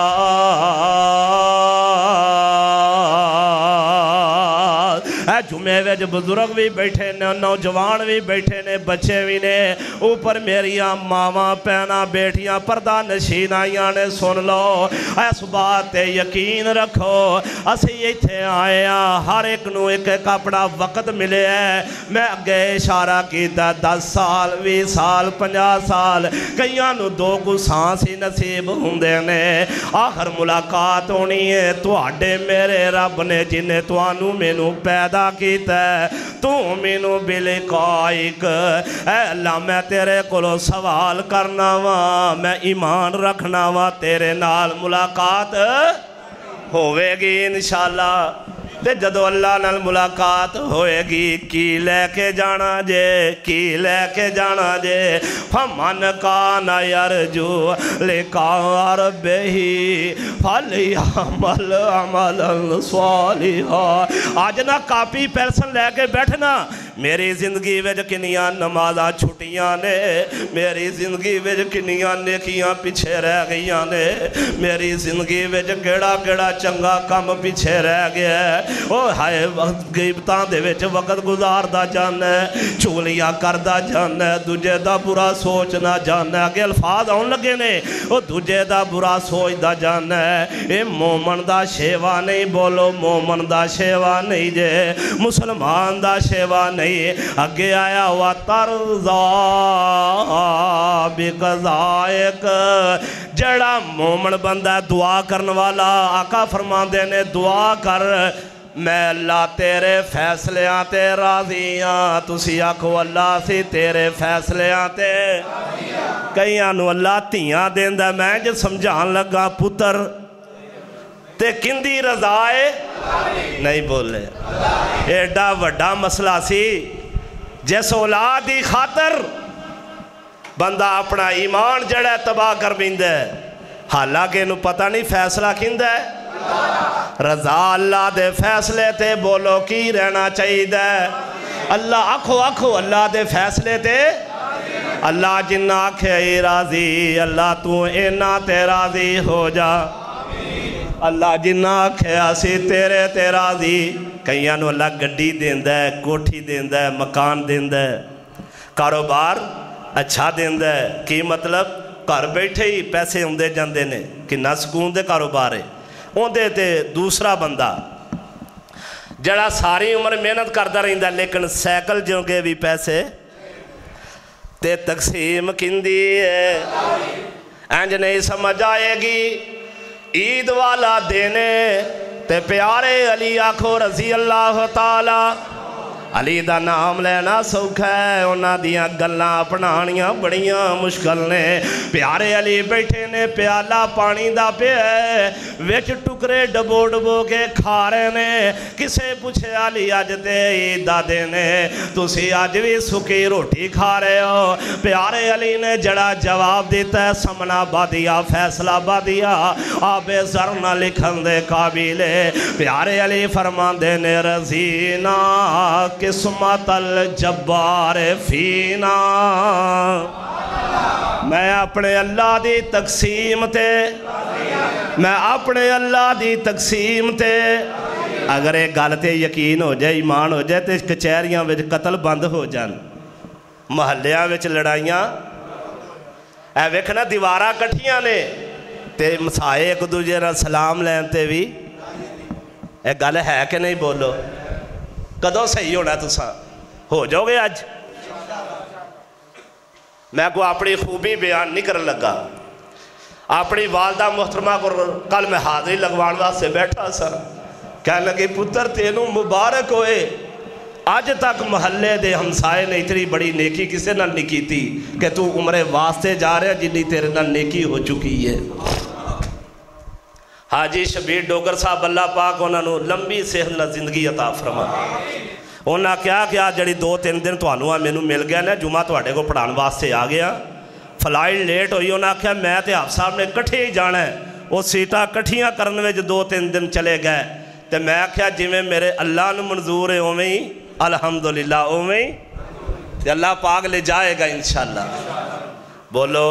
जुमे बच्चे बुज़ुर्ग भी बैठे ने, नौजवान भी बैठे ने, बच्चे भी ने, ऊपर मेरिया मावा भैन बेटिया, परदा नशीन आईया ने, सुन लो, इस बात यकीन रखो, अस इतने आए हाँ हर एक न एक एक अपना वक्त मिले है मैं अगे इशारा किया दस साल भी साल पाँ साल कई दो सांस ही नसीब होंगे ने। आखिर मुलाकात होनी है तो मेरे रब ने जिन्हें तो मैनू पैदा किता तू मैनू बिले कायक अल्लाह, मैं तेरे को सवाल करना वा। मैं ईमान रखना वा। तेरे नाल मुलाकात होवेगी इंशाल्लाह। ਤੇ ਜਦੋਂ ਅੱਲਾ ਨਾਲ ਮੁਲਾਕਾਤ ਹੋਏਗੀ ਕੀ ਲੈ ਕੇ ਜਾਣਾ ਜੇ ਕੀ ਲੈ ਕੇ ਜਾਣਾ ਜੇ ਫਮਨ ਕਾਨ ਯਰਜੂ ਲਿਕਾ ਰਬਹੀ ਫਲ ਅਮਲ ਅਮਲਨ ਸਾਲਿਹਾ ਅੱਜ ਨਾ ਕਾਪੀ ਪੈਨਸਲ ਲੈ ਕੇ ਬੈਠਣਾ मेरी ज़िंदगी बच्च कि नमाजा छुट्टिया ने, मेरी ज़िंदगी बच्च कि नेकिया पिछे रह गई ने, मेरी ज़िंदगी बच्च केड़ा केड़ा चंगा कम पिछे रह गया ओ हाय गिबत वकत वक्त गुजारता है चुगलियाँ करता जाना दूजे का बुरा सोचना जाना अगे अल्फाज आन लगे ने दूजे का बुरा सोचता जाना ये मोमन का शेवा नहीं, बोलो, मोमन का शेवा नहीं जे, मुसलमान का शेवा नहीं नहीं, अगे आया हुआ तरजा बिकजायक जड़ा मोमन बंदा दुआ करने वाला, आका फरमा ने, दुआ कर। मैं अल्लाह तेरे फैसलिया ते राज़ी हाँ तुसी आखो अल्लाह सी तेरे फैसलिया ते। कई अल्लाह धियाँ देंदा, मैं जो समझा लगा पुत्र ਤੇ ਕਿੰਦੀ ਰਜ਼ਾ ਏ ਨਹੀਂ ਬੋਲੇ ਐਡਾ ਵੱਡਾ ਮਸਲਾ ਸੀ ਜਿਸ ਔਲਾਦ ਦੀ ਖਾਤਰ ਬੰਦਾ ਆਪਣਾ ਈਮਾਨ ਜਿਹੜਾ ਤਬਾਹ ਕਰ ਬਿੰਦਾ ਹਾਲਾਂਕਿ ਇਹਨੂੰ ਪਤਾ ਨਹੀਂ ਫੈਸਲਾ ਕਿੰਦਾ ਹੈ रजा अल्लाह दे फैसले ते बोलो की रहना चाहिए अल्लाह आखो आखो अल्लाह दे फैसले ते अल्लाह जिन्ना आखे राजी अल्लाह तू इन्ना ते राजी हो जा ਅੱਲਾ ਜਿੰਨਾ ਆਖਿਆ ਸੀ, ਤੇਰੇ ਤੇ ਰਾਜ਼ੀ। ਕਈਆਂ ਨੂੰ ਅੱਲਾ ਗੱਡੀ ਦਿੰਦਾ ਕੋਠੀ ਦਿੰਦਾ ਮਕਾਨ ਦਿੰਦਾ ਕਾਰੋਬਾਰ ਅੱਛਾ ਦਿੰਦਾ ਕੀ ਮਤਲਬ? ਘਰ ਬੈਠੇ ਹੀ ਪੈਸੇ ਹੁੰਦੇ ਜਾਂਦੇ ਨੇ। ਕਿੰਨਾ ਸਕੂਨ ਦੇ ਕਾਰੋਬਾਰ ਹੈ। ਉਹਦੇ ਤੇ ਦੂਸਰਾ ਬੰਦਾ, ਜਿਹੜਾ ਸਾਰੀ ਉਮਰ ਮਿਹਨਤ ਕਰਦਾ ਰਹਿੰਦਾ, ਲੇਕਿਨ ਸਾਈਕਲ ਜਿਉਂਗੇ ਵੀ ਪੈਸੇ ਤੇ ਤਕਸੀਮ ਕਿੰਦੀ ਹੈ। ਇੰਜ ਨਹੀਂ ਸਮਝ ਆਏਗੀ। ईद वाला देने। ते प्यारे अली आखो रज़ी अल्लाह ताला अली का नाम लेना सौखा है उन्होंने गल् अपनानिया बड़िया मुश्किल ने प्यारे अली बैठे ने प्याला पानी का पे बिच डबो डबो के खा रहे ने किसे पूछे अली अज तो ईद दिन तुम अज भी सुखी रोटी खा रहे हो प्यारे अली ने जड़ा जवाब दिता है समना बादिया फैसला बादिया आपे सर न लिखन दे काबिले प्यारे अली फरमाते ने रजीना किस्मतल जब्बार फीना। मैं अपने अल्लाह की तकसीम ते, मैं अपने अल्लाह की तकसीम ते। अगर एक गल तो यकीन हो जाए, ईमान हो जाए तो कचहरिया कतल बंद हो जान। महल्लिया लड़ाइया। ए वेखना दीवार कट्ठिया ने तो मसाए एक दूजे सलाम लैन भी। एक गल है कि नहीं बोलो? कदों सही होना तुसा हो जाओगे अज मैं को अपनी खूबी बयान नहीं कर लगा अपनी वालदा मुहतरमा को कल मैं हाजरी लगवाने वास्ते बैठा सर कह लगे पुत्र तेन मुबारक होए अज तक महल्ले के हमसाए ने इतनी बड़ी नेकी किसी न नहीं की कि तू उम्रे वास्ते जा रहा जिनी तेरे नेकी हो चुकी है हाजी शबीर डोगर साहब, अल्लाह पाक उन्होंने लंबी सेहत न ज़िंदगी अता फरमा। उन्हें क्या कि आ जी दो तीन दिन तो मैनू मिल गया ना जुमा थोड़े को पढ़ाने वास्ते आ गया। फ़्लाइट लेट हुई, उन्हें आख्या मैं तो आप साहब ने कट्ठे ही जाना है। वो सीटा कट्ठिया करने दो तीन दिन चले गए। तो मैं आख्या जिमें मेरे अल्लाह मंजूर है, उवें ही अलहमदुल्ला उवें ही। अल्लाह पाक ले जाएगा इंशाला बोलो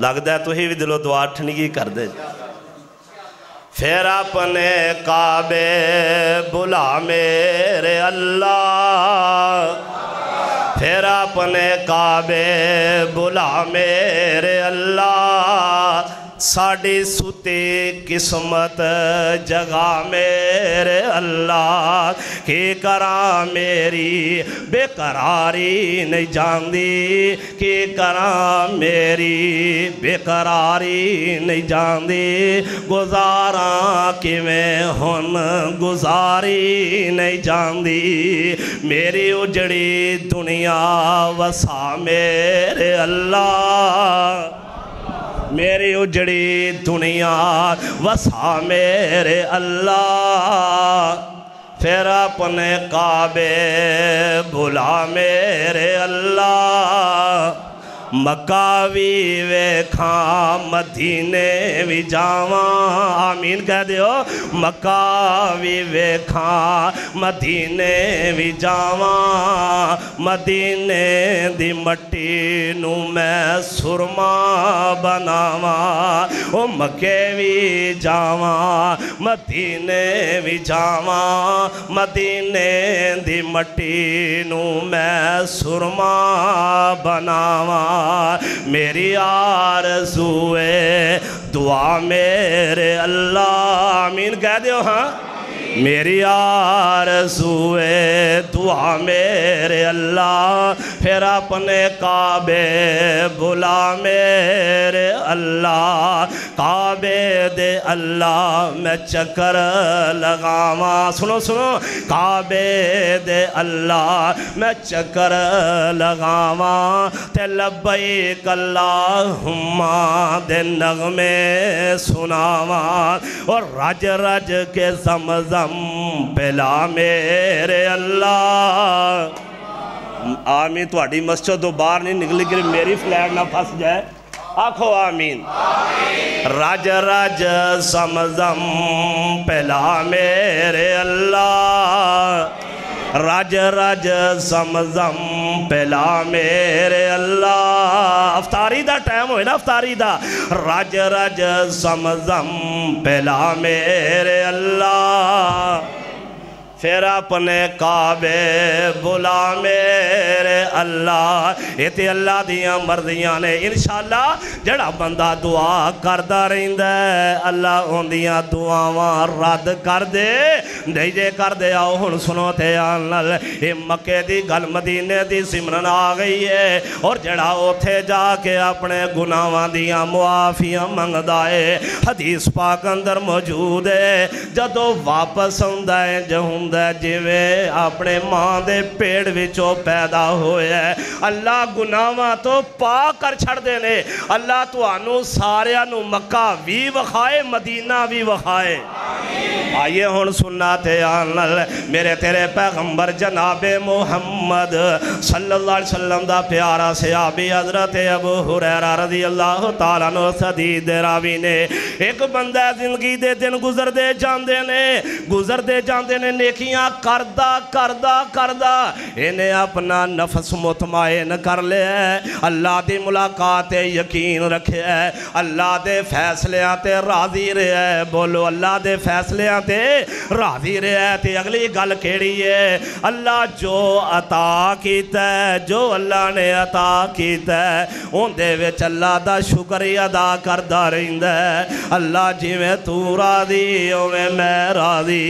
लगता है तुम भी दिलों दुआ ठनगी कर दे। फिर अपने काबे बुला मेरे अल्लाह। फिर अपने काबे बुला मेरे अल्लाह। साड़ी सुती किस्मत जगा मेरे अल्लाह। के करा मेरी बेकरारी नहीं जानती के करा मेरी बेकरारी नहीं जानती गुजारा किमें हुन गुजारी नहीं जानती मेरी उजड़ी दुनिया वसा मेरे अल्लाह। मेरी उजड़ी दुनिया वसा मेरे अल्लाह। फिर अपने काबे बुला मेरे अल्लाह। मक्का भी वेखा मदीने भी जावा। आमीन कह दो मक्का भी वेखा मदीने भी जावा। मदीने दी मट्टी नू मैं सुरमा बनावा। ओ मक्के भी जावा, मदीने भी जावा। मदीने दी मट्टी नू मैं सुरमा बनावा। मेरी आर सुए दुआ मेरे अल्लाह मीन कह दो हाँ। मेरी आरज़ूए दुआ मेरे अल्लाह, फिर अपने काबे बुला मेरे अल्लाह। काबे दे अल्लाह, मैं चक्कर लगावा। सुनो सुनो, काबे दे अल्लाह, मैं चक्कर लगावा। ते लबई कल्ला हुमा दे नगमे सुनावा। और रज रज के समझ करम पहला मेरे अल्लाह। आमीन थोड़ी मस्जिद तो बाहर नहीं निकली कि मेरी फ्लैट ना फस जाए। आखो आमीन। रज रज समझम पहला मेरे अल्लाह। रज रज समझम पहला मेरे अल्लाह। अफतारी का टाइम हो ना, अफतारी का रज रज समझम पहला मेरे अल्लाह। फिर अपने काबे बुला मेरे अल्लाह। ये तो अल्लाह दियाँ मर्जियाँ ने। इनशाला जड़ा बंदा दुआ करता रहिंदा अल्लाह उन्दियाँ दुआवां रद्द कर दे। नहीं जे कर दे, आओ हुन सुनो ते नल। ये मक्के दी गल, मदीने दी सिमरन आ गई है। और जड़ा उथे जाके अपने गुनाहों दियाँ मुआफियाँ मंगदा है, हदीस पाक अंदर मौजूद है। जदों वापस आंदा है जहूं ਹੁੰਦਾ ਜਿਵੇਂ ਆਪਣੇ ਮਾਂ ਦੇ ਪੇੜ ਵਿੱਚੋਂ ਪੈਦਾ ਹੋਇਆ ਅੱਲਾ ਗੁਨਾਹਾਂ ਤੋਂ ਪਾਕ ਕਰ ਛੱਡਦੇ ਨੇ ਅੱਲਾ ਤੁਹਾਨੂੰ ਸਾਰਿਆਂ ਨੂੰ ਮੱਕਾ ਵੀ ਵਿਖਾਏ ਮਦੀਨਾ ਵੀ ਵਿਖਾਏ आइए हूँ सुनना थे आनल मेरे तेरे पैगंबर जनाबे मोहम्मद सल्लल्लाहु अलैहि वसल्लम दा प्यारा सहाबी हजरत अबू हुरैरा रजी अल्लाह तआला नो सदीद रावी ने एक बंदा जिंदगी दे दिन गुजरदे जांदे ने गुजरदे जांदे ने नेकियाँ करदा करदा करदा। इन्हें अपना नफस मुतमाइन कर लिया अल्लाह दी मुलाकात यकीन रखे। अल्लाह दे फैसलियाँ राज़ी रहा। बोलो, अल्लाह दे फैसलियाँ राज़ी रहा। ते अगली गल केड़ी है अल्लाह जो अता कीता जो अल्लाह ने अता विच अल्लाह दा शुक्र ही अदा करदा रहिंदा अल्लाह जिवें तू राज़ी, उवें मैं राज़ी।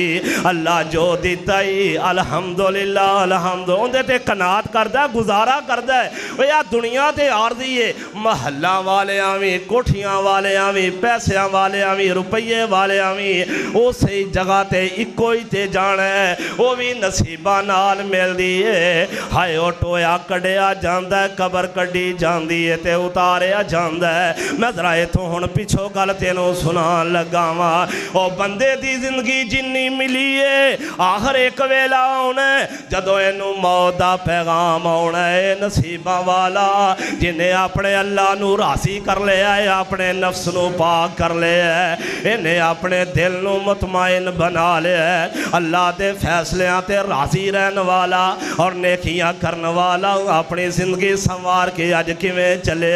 अल्लाह जो दिता ही अल्हम्दुलिल्लाह। अलहमद उनदे ते कनात करदा गुजारा करदा है। आ दुनिया ते आरदी है, महल्ला वालियाँ भी कोठियाँ वालियाँ भी पैसों वालियाँ भी रुपये वालियाँ भी उस जगह ते इको ही ते जाना है। वो भी नसीबा नाल मिलती है। ओ टोया कढ़िया जाता है, कबर कड्डी जाती है ते उतारिया जाता है। मैं जरा इतों हूँ पिछों गल तेन सुना लगा वा। ओ बंदे की ज़िंदगी जिनी मिली है आखिर एक वेला आना जदों इनू मौत का पैगाम आना है नसीबा वाला जिन्हें अपने अल्लाह नू रासी कर लिया है अपने नफ्स नू पाक कर लिया है इन्हें अपने दिल नू मुतमाइन बना लिया है अल्लाह के फैसलों राज़ी रहने वाला और नेकियाँ करने वाला अपनी ज़िंदगी संवार के अज किमें चले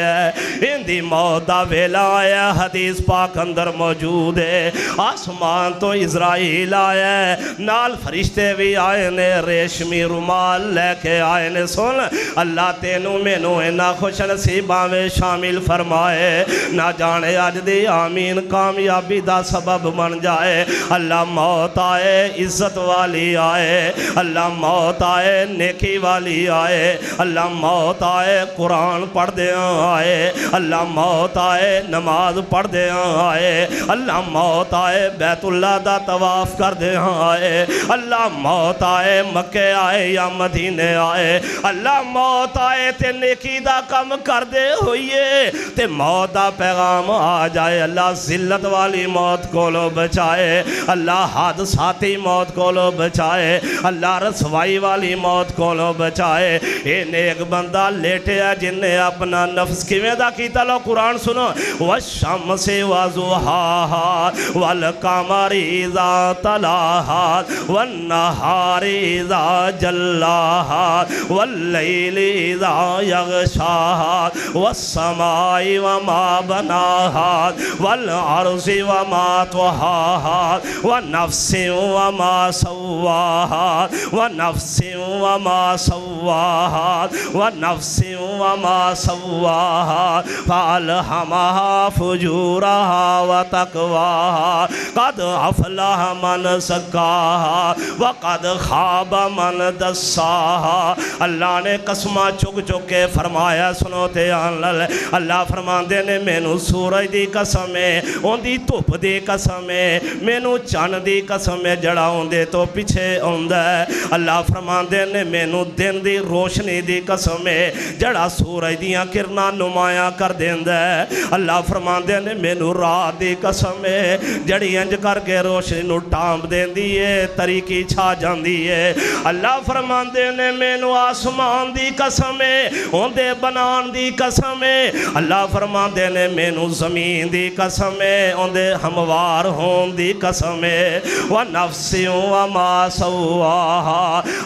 इनकी मौत का वेला आया हदीस पाक अंदर मौजूद है आसमान तो इसराइल आया नाल फरिश्ते भी आए ने, रेशमी रुमाल लैके आए ने, सुन, अल्लाह तेनू मैनू इन्ना खुश नसीबा में शामिल फरमाए। ना जाने अज दी आमीन कामयाबी का सबब बन जाए। अल्लाह मौत आए, इज़्ज़त वाली आए। अल्लाह मौत आए, नेकी वाली आए। अल्लाह मौत आए, कुरान पढ़द आए। अल्लाह मौत आए, नमाज़ पढ़द आए। अल्लाह मौत आए, बैतुल्ला तवाफ करद आए। अल्लाह मौत आए मके आए या मदीने आए। अल्लाह मौत आए ते नेकी दा कम करदे होइए, ते मौत दा पैगाम आ जाए। अल्लाह जिल्लत वाली मौत कोलो बचाए, अल्लाह हादसाती मौत कोलो बचाए, अल्लाह रसवाई वाली मौत कोलो बचाए। ये नेक बंदा लेटिया जिन्हें अपना नफ्स किवें दा कीता? लो कुरान सुनो। व शम से वजुहा वल कमरी जा तलाहा व नहारी जा जल्लाहा वल्लैली जा यगशाहा व समाई व मा बनाहा वल अर्ज़ि व मा त्वहाहा व नफ्सि व मा सव्वाहा व नफ्सि व मा सव्वाहा व नफ्सि व मा सव्वाहा फालहमहा फुजूरहा व तकवाहा कद अफलह मन सकाहा व कद खाब मन दसाहा अल्लाह ने कसमा चुग चुग के फरमाया, सुनो ते अल्लाह अल्लाह फरमाते ने, मैनू सूरज की कसम है उनकी धुप की कसम है, मैनू चन की कसम है, जड़ा आंदे तो पिछे आंदा अल्लाह फरमाते ने, मैनू दिन की रोशनी की कसम है, जड़ा सूरज किरणा नुमाया कर देंदा है। अल्लाह फरमाते ने, मैनू रात की कसम है, जड़ी इंज करके रोशनी टांप देंदी है तरी बरीकी छा जाती है अल्लाह फरमाते ने मैनू आसमान की कसम है बनान की कसम है अल्लाह फरमाते ने मैनू ज़मीन की कसम है उनके हमवार होने की कसम है वह नफसियों मा सऊहा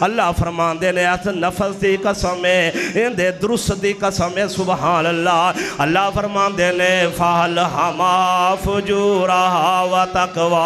अल्लाह फरमाते ने अस नफस की कसम है इंदे दुरुस्त की कसम है सुबहान अल्लाह अल्लाह फरमाते ने फाल हमा फजूरा व तकवा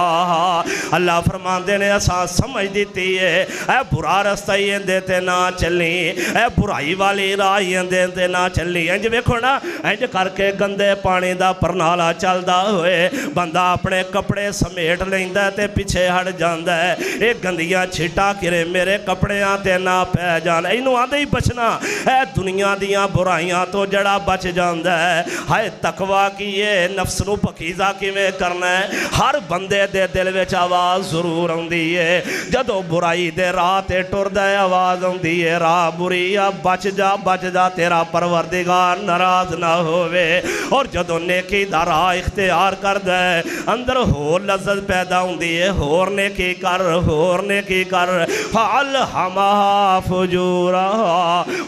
अल्लाह फरमाते ने असा समझ दी है। ए बुरा रस्ता ही इंदे ते ना चली। ए बुराई वाली राह ही इंदे ना चली। इंज वेखो ना, इंज करके गंदे पानी का परनाला चलता होए। बंदा अपने कपड़े समेट लेंदा पिछे हट जाता है। ये गंदियाँ छिटा किरे मेरे कपड़ियाँ ते ना पै जान। इनू आंदे ही बचना। है दुनिया दियाँ बुराइयाँ तो जड़ा बच जाता है। हाय, तकवा की ये? नफ्स नू पकीजा किवें करना है? हर बंदे दे दिल विच आवाज़ ज़रूर आती है। जदों बुराई दे राह टुरदा है, आवाज़ आती है, राह बुरी आ, बच जा बच जा, तेरा परवरदिगार नाराज़ ना होवे। और जदों नेकी दा राह इख्तियार करदा है, अंदर होर लज्जत पैदा होंदी है, होर नेकी कर, होर नेकी कर। फल हमा फजूरा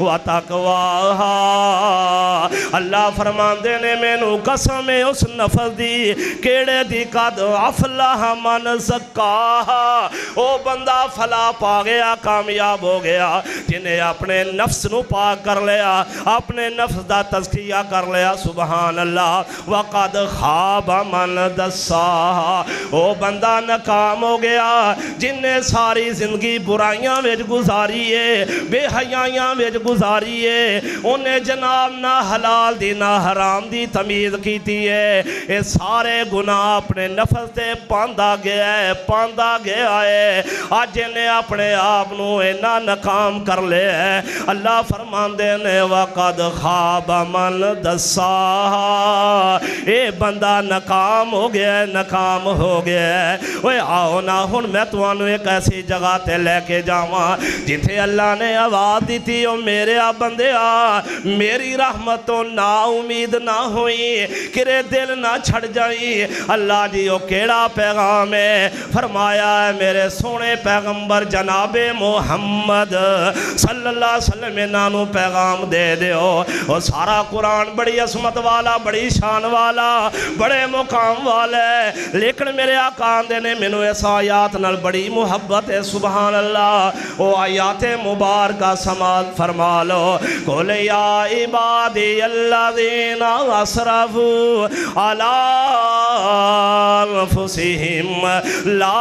व अल्लाह फरमांदे ने मैनू कसम है, उस नफस दी, केड़े दी कद अफलाह मन ओ बंदा फला पा गया, कामयाब हो गया। जिन्हें अपने नफ्स नु पाक कर लिया, अपने नफ्स का तस्किया कर लिया सुबहान अल्लाह वकद खाब मन दसा ओ बंदा नाकाम हो गया, जिन्हें सारी ज़िंदगी बुराइया विच गुजारी है, बेहयाइयाँ विच गुजारी है, उन्हें जनाब ना हलाल दी, ना हराम दी तमीज की है। ये सारे गुनाह अपने नफस से पांदा गया है, पांदा गया है। अज इन्हें अपने आप को इन्ना नाकाम कर है अल्लाह फरमाते ने, वकद खाब मन दसा ये बंदा नाकाम हो गया है, नाकाम हो गया है। ओए, आओ ना हूँ मैं तुम्हें एक ऐसी जगह ते लेके जावा जिथे अल्लाह ने आवाज़ दी थी ओ मेरे आ बंदे आ मेरी रहमत तो ना उम्मीद ना हुई, किरे दिल ना छड़ जाई। अल्लाह जी, ओ केड़ा पैगाम है? फरमाया है, मेरे सोने पैगंबर जनाबे मोहम्मद अलैहि वसल्लम इन्हों पैगाम दे दियो। और सारा कुरान बड़ी असमत वाला, बड़ी शान वाला, बड़े मुकाम वाला। लेकिन मेरे आका ने मैनू इस आयात नाल बड़ी मुहब्बत है सुबहान अल्लाह ओ आयात मुबारक समाज फरमा लो। कोले या इबादी अल्लाज़ीना असरफू अला अनफुसिहिम ला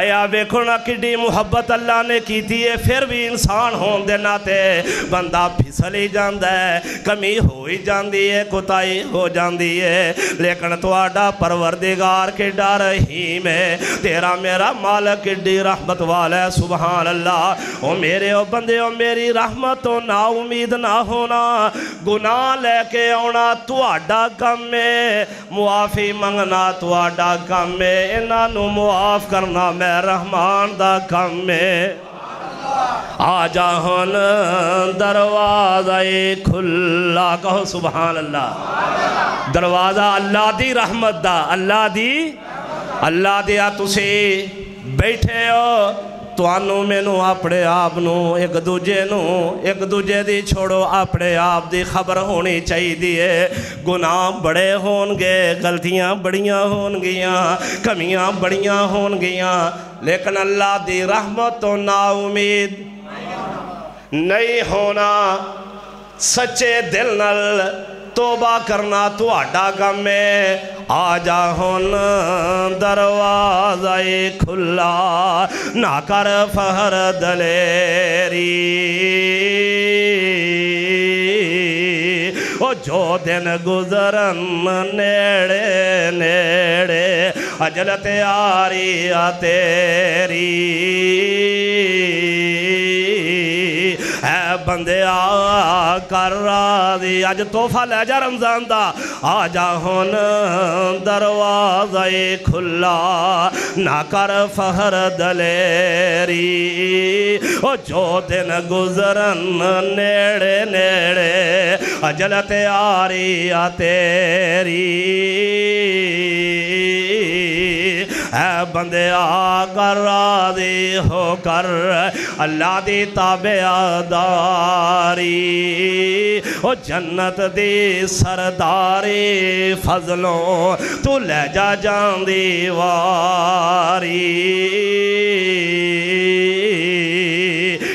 आया वेखो ना कि मुहब्बत अल्लाह ने की थी है, फिर भी इंसान होने के नाते बंदा फिसल ही जाता है, कमी हो ही जाती है, कुताई हो जाती है। लेकिन थोड़ा परवरदिगार के डर ही में तेरा मेरा मालक किड्डी रहमत वाला है सुबहान अल्लाह ओ मेरे, ओ बंदे, ओ मेरी रहमत तो ना उम्मीद ना होना। गुनाह लेके आना थोड़ा कम है, मुआफ़ी मंगना थोड़ा कम है, इन्हों मुआफ़ करना मैं रहमान दा कम आजा हन दरवाज़ा खुला। कहो सुबहान अल्लाह दरवाज़ा अल्लाह दी रहमत दा। अल्लाह दी अल्लाह दिया तुसी बैठे हो। ਤੁਹਾਨੂੰ ਮੈਨੂੰ ਆਪਣੇ ਆਪ ਨੂੰ ਇੱਕ ਦੂਜੇ ਨੂੰ ਇੱਕ ਦੂਜੇ ਦੀ ਛੋੜੋ ਆਪਣੇ ਆਪ ਦੀ ਖਬਰ ਹੋਣੀ ਚਾਹੀਦੀ ਏ ਗੁਨਾਹ ਬੜੇ ਹੋਣਗੇ ਗਲਤੀਆਂ ਬੜੀਆਂ ਹੋਣਗੀਆਂ ਕਮੀਆਂ ਬੜੀਆਂ ਹੋਣਗੀਆਂ ਲੇਕਿਨ ਅੱਲਾ ਦੀ ਰਹਿਮਤ ਤੋਂ ਨਾ ਉਮੀਦ ਨਹੀਂ ਹੋਣਾ ਸੱਚੇ ਦਿਲ ਨਾਲ तोबा करना थोड़ा कम है आ जा हूँ दरवाज़ा खुला ना कर फहर दलेरी ओ जो दिन गुजरन नेड़े नेड़े अजल त्यारी तेरी बंदे आ कर राज़ी अज तोहफा लै जा रमज़ान का आ जा हुन दरवाज़ा खुला ना कर फहर दलेरी ओ जो दिन गुजरन नेड़े नेड़े अजल ते आ रही तेरी है बंदे कर राज़ी हो कर, अल्लाह दी ताबेदारी। ओ जन्नत दी सरदारी, फजलों, तू ले जा जांदी वारी।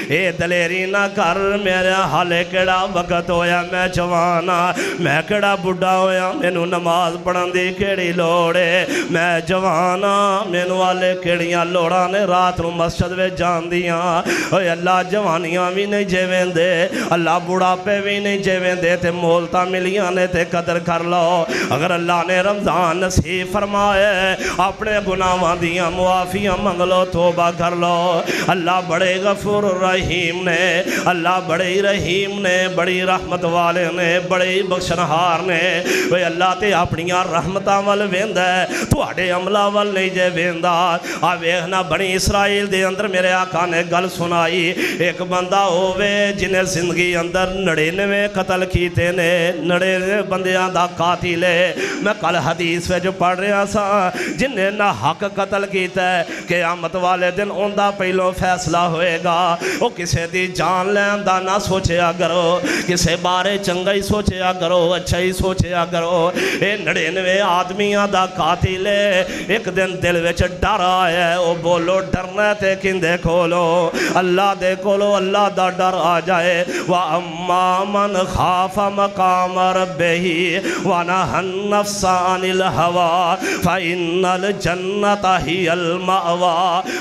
ए दलेरी ना कर मेरा हाले केड़ा वक्त होया, मैं जवान हाँ। मैं केड़ा बुढ़ा होया, मैनू नमाज़ पढ़न की है? मैं जवान मैनू हाले केड़ियाँ लोड़ा ने रात को मस्जिद में जान दियाँ अल्लाह, जवानियाँ भी नहीं जेवेंदे, अल्लाह बुढ़ापे भी नहीं जेवेंदे, ते मोलता मिलियाँ ने, ते कदर कर लो। अगर अल्लाह ने रमज़ान नसीब फरमाए, अपने गुनाहों दियाँ मुआफियाँ मंग लो, तोबा कर लो। अल्लाह बड़े गफूर रहीम ने, अल्लाह बड़े ही रहीम ने, बड़ी रहमत वाले ने, बड़े ही बख्शनहार ने। वे अल्लाह ते अपनिया रहमतां वल वेंदा थोड़े अमला वल नहीं जे वेंदा। आ वेखना बनी इसराइल दे अंदर मेरे आका ने गल सुनाई। एक बंदा होवे जिन्हें ज़िंदगी अंदर नड़िनवे कतल कीते ने, नड़िनवे बंदियाँ दा कातिल। है मैं कल हदीस विच पढ़ रहा सा, जिन्हें ना हक कतल किया क़यामत वाले दिन उनका पहलों फैसला होएगा। वो किसी की जान लैन का ना सोचा करो। किसी बारे चंगा ही सोचा करो अच्छा ही सोचा करो। ये नड़िनवे आदमियों का कातिल एक दिन दिल में डर आया वो बोलो डरना तो किंदे खोलो? अल्लाह दे कोलो अल्लाह का डर आ जाए। वह अम्मा मन खाफ मकाम रबे वाना हन्नफसानिल हवा फाइनल जन्नत ही अलमावा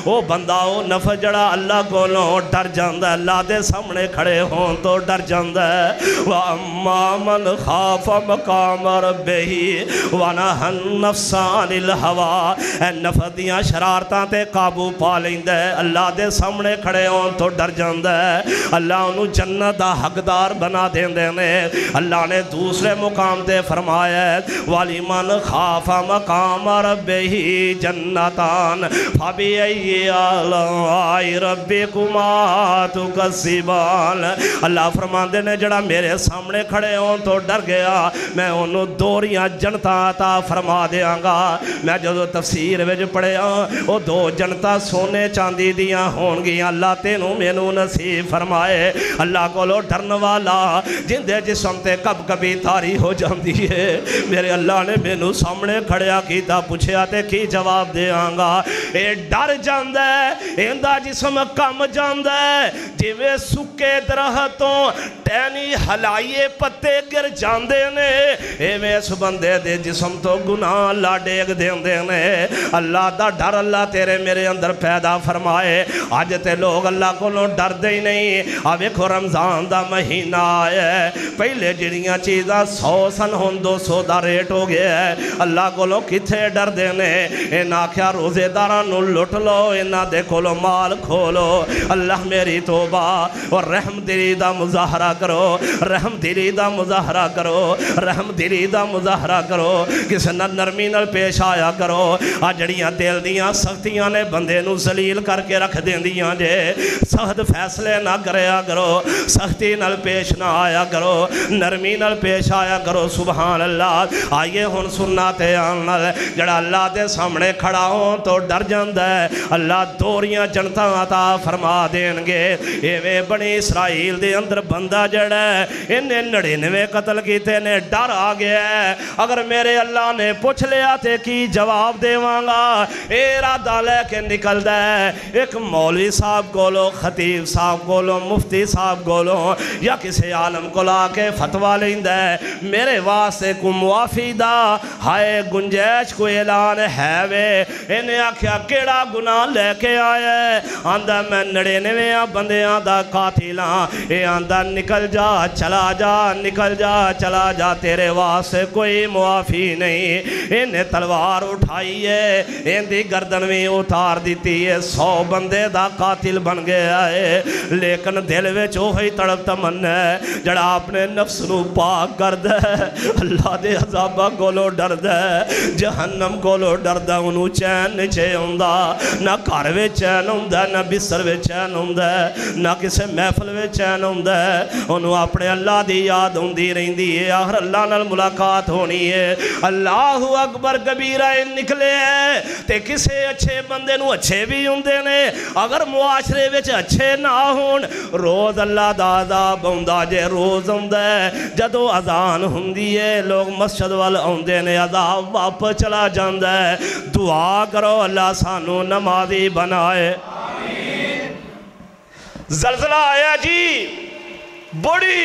वो बंदा वो नफ जड़ा अल्लाह कोलों डर जाता अल्लाह सामने खड़े होन तो डर जाता मन खाफ मकाम रबे ही वाना हन्नफसानिल हवा काबू पा लेंदा अल्लाह के सामने खड़े होन तो डर जाता अल्लाह उन्होंने जन्नत का हकदार बना देंदे ने अल्लाह ने दूसरे मुकाम ते फरमाया वाली मन खाफा मकाम रबे ही जन्नतान फबी आई रबे कुमात कसीबान अल्लाह फरमाते ने, जड़ा मेरे सामने खड़े हो तो डर गया। मैं उन्होंने दोहरिया जनता ता फरमा देंगा मैं जो तफसीर में पढ़िया वो दो जनता सोने चांदी दियाँ होनगियाँ अल्लाह तेनों मैनू नसीब फरमाए। अल्लाह को डरन वाला, जिंदे जिसम ते कब कभी तारी हो जाती है। मेरे अल्लाह ने मैनू सामने खड़िया किया पूछया तो की जवाब देंगा ये डर जाता है, इंदा जिसम कम जाता है। जिमें सुके दरख्तों टहनी हलाइए पत्ते गिर जाते ने। इवें इस बंदे दे जिसम तो गुनाह अल्लाह डेग देंदे ने। अल्लाह का डर, अल्लाह तेरे मेरे अंदर पैदा फरमाए। अज ते लोग अल्लाह को डरते ही नहीं। आ रमज़ान का महीना आया पहले जड़िया चीज़ा सौ सन हूँ दो सौ का रेट हो गया है। अल्लाह को कितने डरते ने? इन्हें आख्या रोजेदारा लुट लो, इन्हों को माल खोलो। अल्लाह मेरी तोबा और रहम दिली का मुजाहरा करो, रहम दिली का मुजाहरा करो, रहम दिली का मुजाहरा करो, किसी न नरमी न पेश आया करो। आ जड़िया दिल दियाँ सख्तियाँ ने बंदे जलील करके रख देंदियाँ जे। सख्त फैसले ना करो, सख्ती न पेश ना आया करो, नरमी न पेश आया करो सुबहान अल्लाह आइए हूँ सुनना ते जड़ा अल्लाह के सामने खड़ा हो तो डर जाता है। अल्लाह दोहरिया जनता फरमा देनगे इवें बनी इसराइल के अंदर बंदा जड़ा इन्हें नड़िनवे कतल किए ने डर आ गया है अगर मेरे अल्लाह ने पूछ लिया तो की जवाब देवागा इरादा लैके निकलता है एक मौलवी साहब को खतीब साहब को मुफ्ती साहब को या किसी आलम को आके फतवा लेंदा मेरे वास्ते को मुआफी दा हाय गुंजाइश को ऐलान है वे इन्हें आख्या केड़ा गुनाह लैके आया आंदा मैं नड़िनवे बंदियाँ दा कातिल हाँ ये आंदा निकल जा, चला जा, निकल जा, चला जा, तेरे वास्ते कोई मुआफी नहीं। इन्हें तलवार उठाई है इनकी गर्दन भी उतार दी है, सौ बंदे दा कातिल बन गया है। लेकिन दिल में ही तड़प तमन्ना है, जड़ा अपने नफ्स न पाक करद अल्लाह के हजाबा कोलों डरद जहन्नम कोलों डरदा उन्होंने चैन नहीं आता ना घर में चैन आता ना बिस्तर चैन आता ना किसी महफल में चैन उन्होंने अपने अल्लाह की याद आती रही है आखिर अल्लाह न मुलाकात होनी है अल्लाह अकबर कबीरा निकले है तो किसी अच्छे बंदे अच्छे भी होंगे ने अगर मुआशरे अच्छे ना हो रोज़ अल्लाह का आदाब आता जे रोज़ आता जदों अजान होंगी है लोग मस्जिद वाल आते ने अदाब वापस चला जाता है दुआ करो अल्लाह सानू नमाजी बनाए जलजला आया जी। बड़ी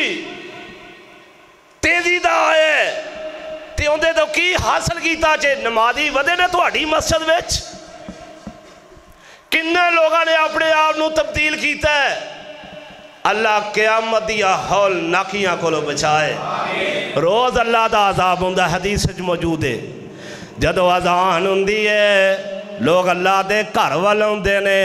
तेज़ी का आया तो उन्हें तो की हासिल किया जे नमाजी वधे ने थोड़ी मस्जिद में किन्ने लोगों ने अपने आप को तब्दील किया अल्लाह क्यामत दिया हौल नाकिया को बचाए रोज़ अल्लाह का आजाब होंगे हदीस मौजूद है। जदों अजान होंगी है, लोग अल्लाह के घर वाल आते ने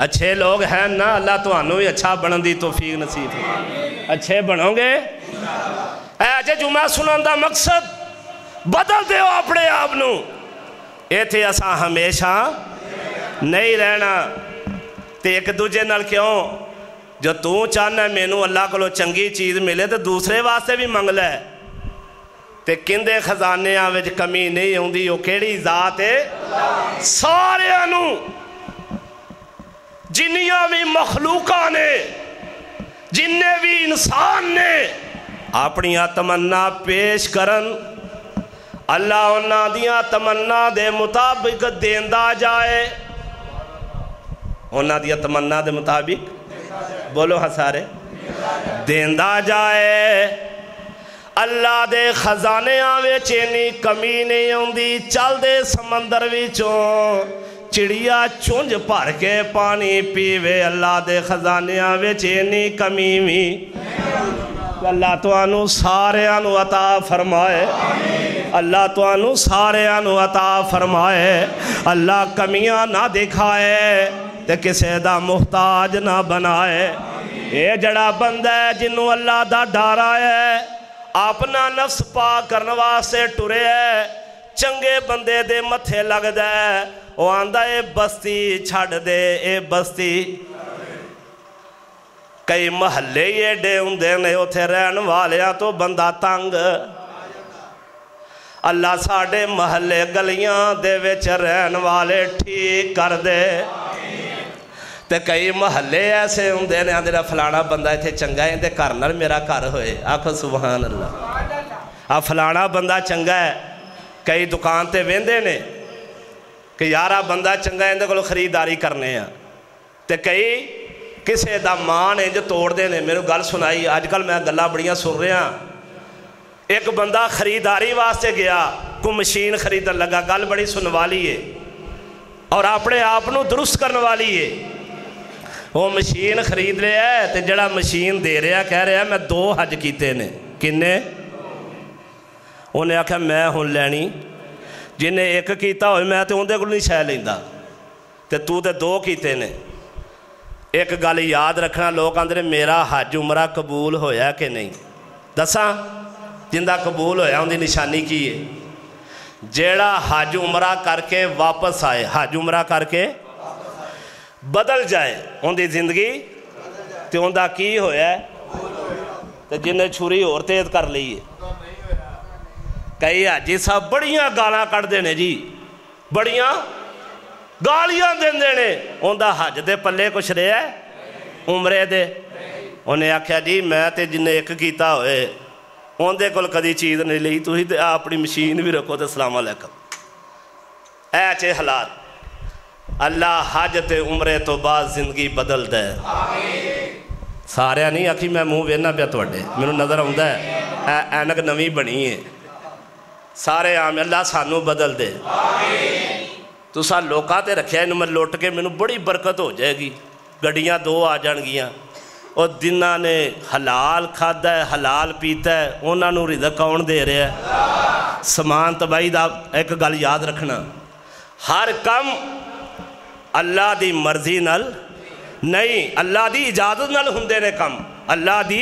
अजाब अच्छे लोग हैं ना अल्लाह तो भी अच्छा बनने की तोफीक नसीब अच्छे बनोगे ऐसे जुमा सुन का मकसद बदल दो अपने आप इतने असा हमेशा नहीं रहना तो एक दूजे न क्यों जो तू चाहना मैनू अल्लाह को चंगी चीज़ मिले तो दूसरे वास्ते भी मंग लै तो किंदे खजानिया कमी नहीं आती वो कि जात है सारिया जिन्निया भी मखलूका ने, जिन्ने भी इंसान ने अपन तमन्ना पेश करन, अल्लाह उन्होंने तमन्ना दे मुताबिक देंदा जाए। उन्होंने तमन्ना के मुताबिक? बोलो हाँ सारे। देंदा जाए। अल्लाह के खजानिया इन्नी कमी नहीं आती चलते समंदर चिड़िया चुंझ भर के पानी पीवे, अल्लाह के खजानिया इन्नी कमी भी अल्लाह तू सारिया अता फरमाए। अल्लाह तू सारिया अता फरमाए। अल्लाह कमियाँ ना दिखाए तो किसी का मुहताज ना बनाए। ये जड़ा बंदा है जिन्हों अल्लाह का डर आया अपना नफ्स पा करने वास्ते टुरे चंगे बंदे दे मथे लगता है। वो आंदा ये बस्ती छड़ दे ये बस्ती कई महल्ले ही एडे होंगे ने उथे रहन वालिया तो बंदा तंग अल्लाह साढ़े महल्ले गलियाँ दे रहन वाले ठीक कर दे तो कई महल्ले ऐसे होंगे ने आंदे फलाना बंदा इतने चंगा है घर न मेरा घर होए आखो सुबहान अल्लाह आ फलाना बंदा चंगा है ने कि यार आ बंदा चंगा इन्हें को खरीदारी करने तो कई किसी का मान इंज तोड़ते हैं मेरे गल सुनाई, अजकल मैं गल् बड़िया सुन रहा एक बंदा खरीदारी वास्ते गया को मशीन खरीदन लगा, गल बड़ी सुन वाली है। और अपने आप को दुरुस्त करने वाली है। वो मशीन खरीद लिया तो जड़ा मशीन दे रहा कह रहा मैं दो हज किए ने। किन्ने? उन्हें आख्या मैं हूँ लैनी जिन्हें एक किया हो मैं तो उन्हें को नहीं शह लेंदा तो तू तो दो किए ने एक गल याद रखना लोग आते मेरा हज उमरा कबूल होया कि नहीं दसा ज़िंदा कबूल होया उनकी निशानी की है जेड़ा हज उमरा करके वापस आए हज उमरा करके बदल जाए उनकी ज़िंदगी तो उनका की होया तो जिन्हें छुरी होर तेज कर ली है कई हाजी साहब बड़िया गाल कटते हैं जी बड़िया गालियाँ देंगे ने उनका हज के पले कुछ रहा उमरे दे उन्हें आख्या जी मैं तो जिन्हें एक किया होए उनके को कभी चीज़ नहीं ली तुम तो अपनी मशीन भी रखो तो सलाम अलैकुम ऐसे हालात अल्लाह हज ते उमरे तो बाद ज़िंदगी बदल दे सारे नहीं आखी मैं मूँह वेना पाया थोड़े मैं नज़र आता है ऐनक नवी बनी सारे आम अल्लाह सानू बदल दे तुसा लोगों ते रखे इन मैं लुट के मैं बड़ी बरकत हो जाएगी गड्डिया दो आ जाएगियाँ और जिन्ह ने हलाल खाधा है हलाल पीता है उन्होंने रिद कौन दे रहा है समान तबाही का एक गल याद रखना हर कम अल्लाह की मर्ज़ी न नहीं अल्लाह की इजाज़त न होंगे ने कम अल्लाह की